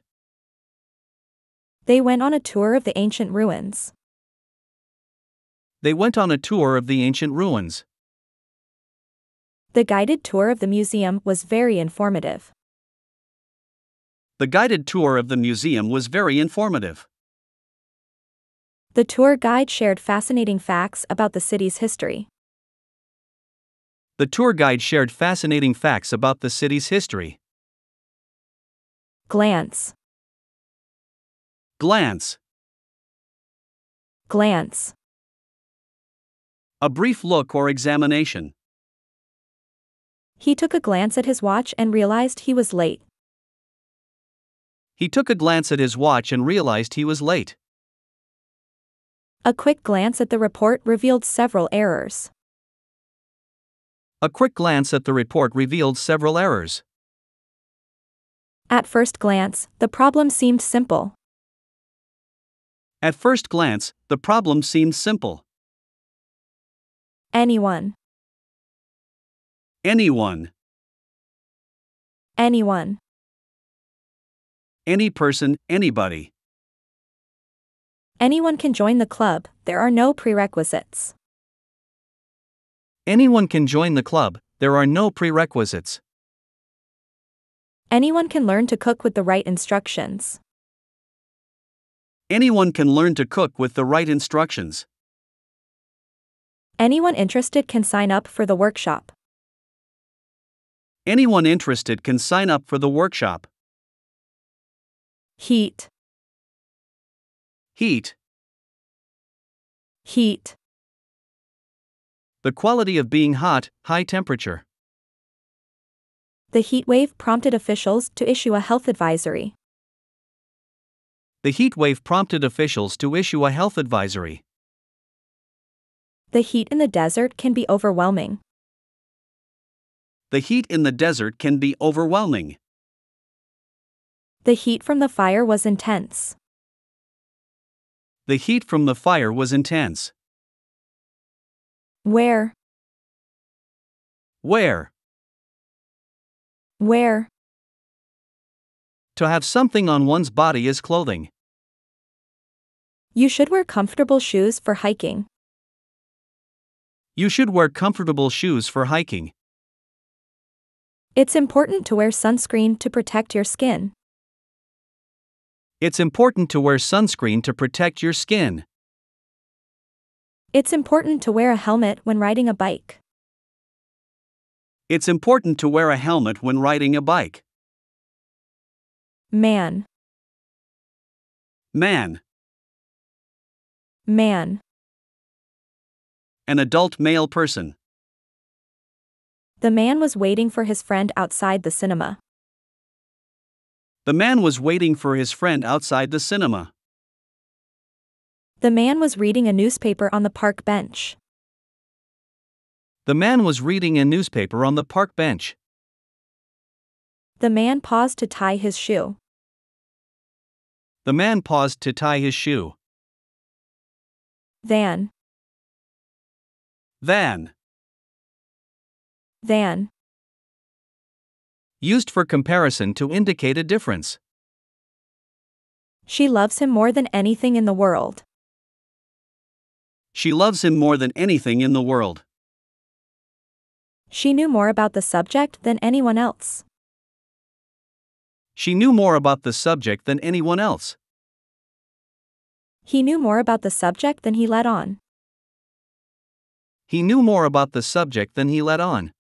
They went on a tour of the ancient ruins. They went on a tour of the ancient ruins. The guided tour of the museum was very informative. The guided tour of the museum was very informative. The tour guide shared fascinating facts about the city's history. The tour guide shared fascinating facts about the city's history. Glance. Glance. Glance. A brief look or examination. He took a glance at his watch and realized he was late. He took a glance at his watch and realized he was late. A quick glance at the report revealed several errors. A quick glance at the report revealed several errors. At first glance, the problem seemed simple. At first glance, the problem seemed simple. Anyone. Anyone, Anyone. any person, anybody. Anyone can join the club, there are no prerequisites. Anyone can join the club, there are no prerequisites. Anyone can learn to cook with the right instructions. Anyone can learn to cook with the right instructions. Anyone interested can sign up for the workshop. Anyone interested can sign up for the workshop. Heat. Heat, Heat. the quality of being hot, high temperature. The heat wave prompted officials to issue a health advisory. The heat wave prompted officials to issue a health advisory. The heat in the desert can be overwhelming. The heat in the desert can be overwhelming. The heat from the fire was intense. The heat from the fire was intense. Wear? Wear? Wear? To have something on one's body is clothing. You should wear comfortable shoes for hiking. You should wear comfortable shoes for hiking. It's important to wear sunscreen to protect your skin. It's important to wear sunscreen to protect your skin. It's important to wear a helmet when riding a bike. It's important to wear a helmet when riding a bike. Man. Man, Man. An adult male person. The man was waiting for his friend outside the cinema. The man was waiting for his friend outside the cinema. The man was reading a newspaper on the park bench. The man was reading a newspaper on the park bench. The man paused to tie his shoe. The man paused to tie his shoe. Van. Van, Van. used for comparison to indicate a difference. She loves him more than anything in the world. She loves him more than anything in the world. She knew more about the subject than anyone else. She knew more about the subject than anyone else. He knew more about the subject than he let on. He knew more about the subject than he let on.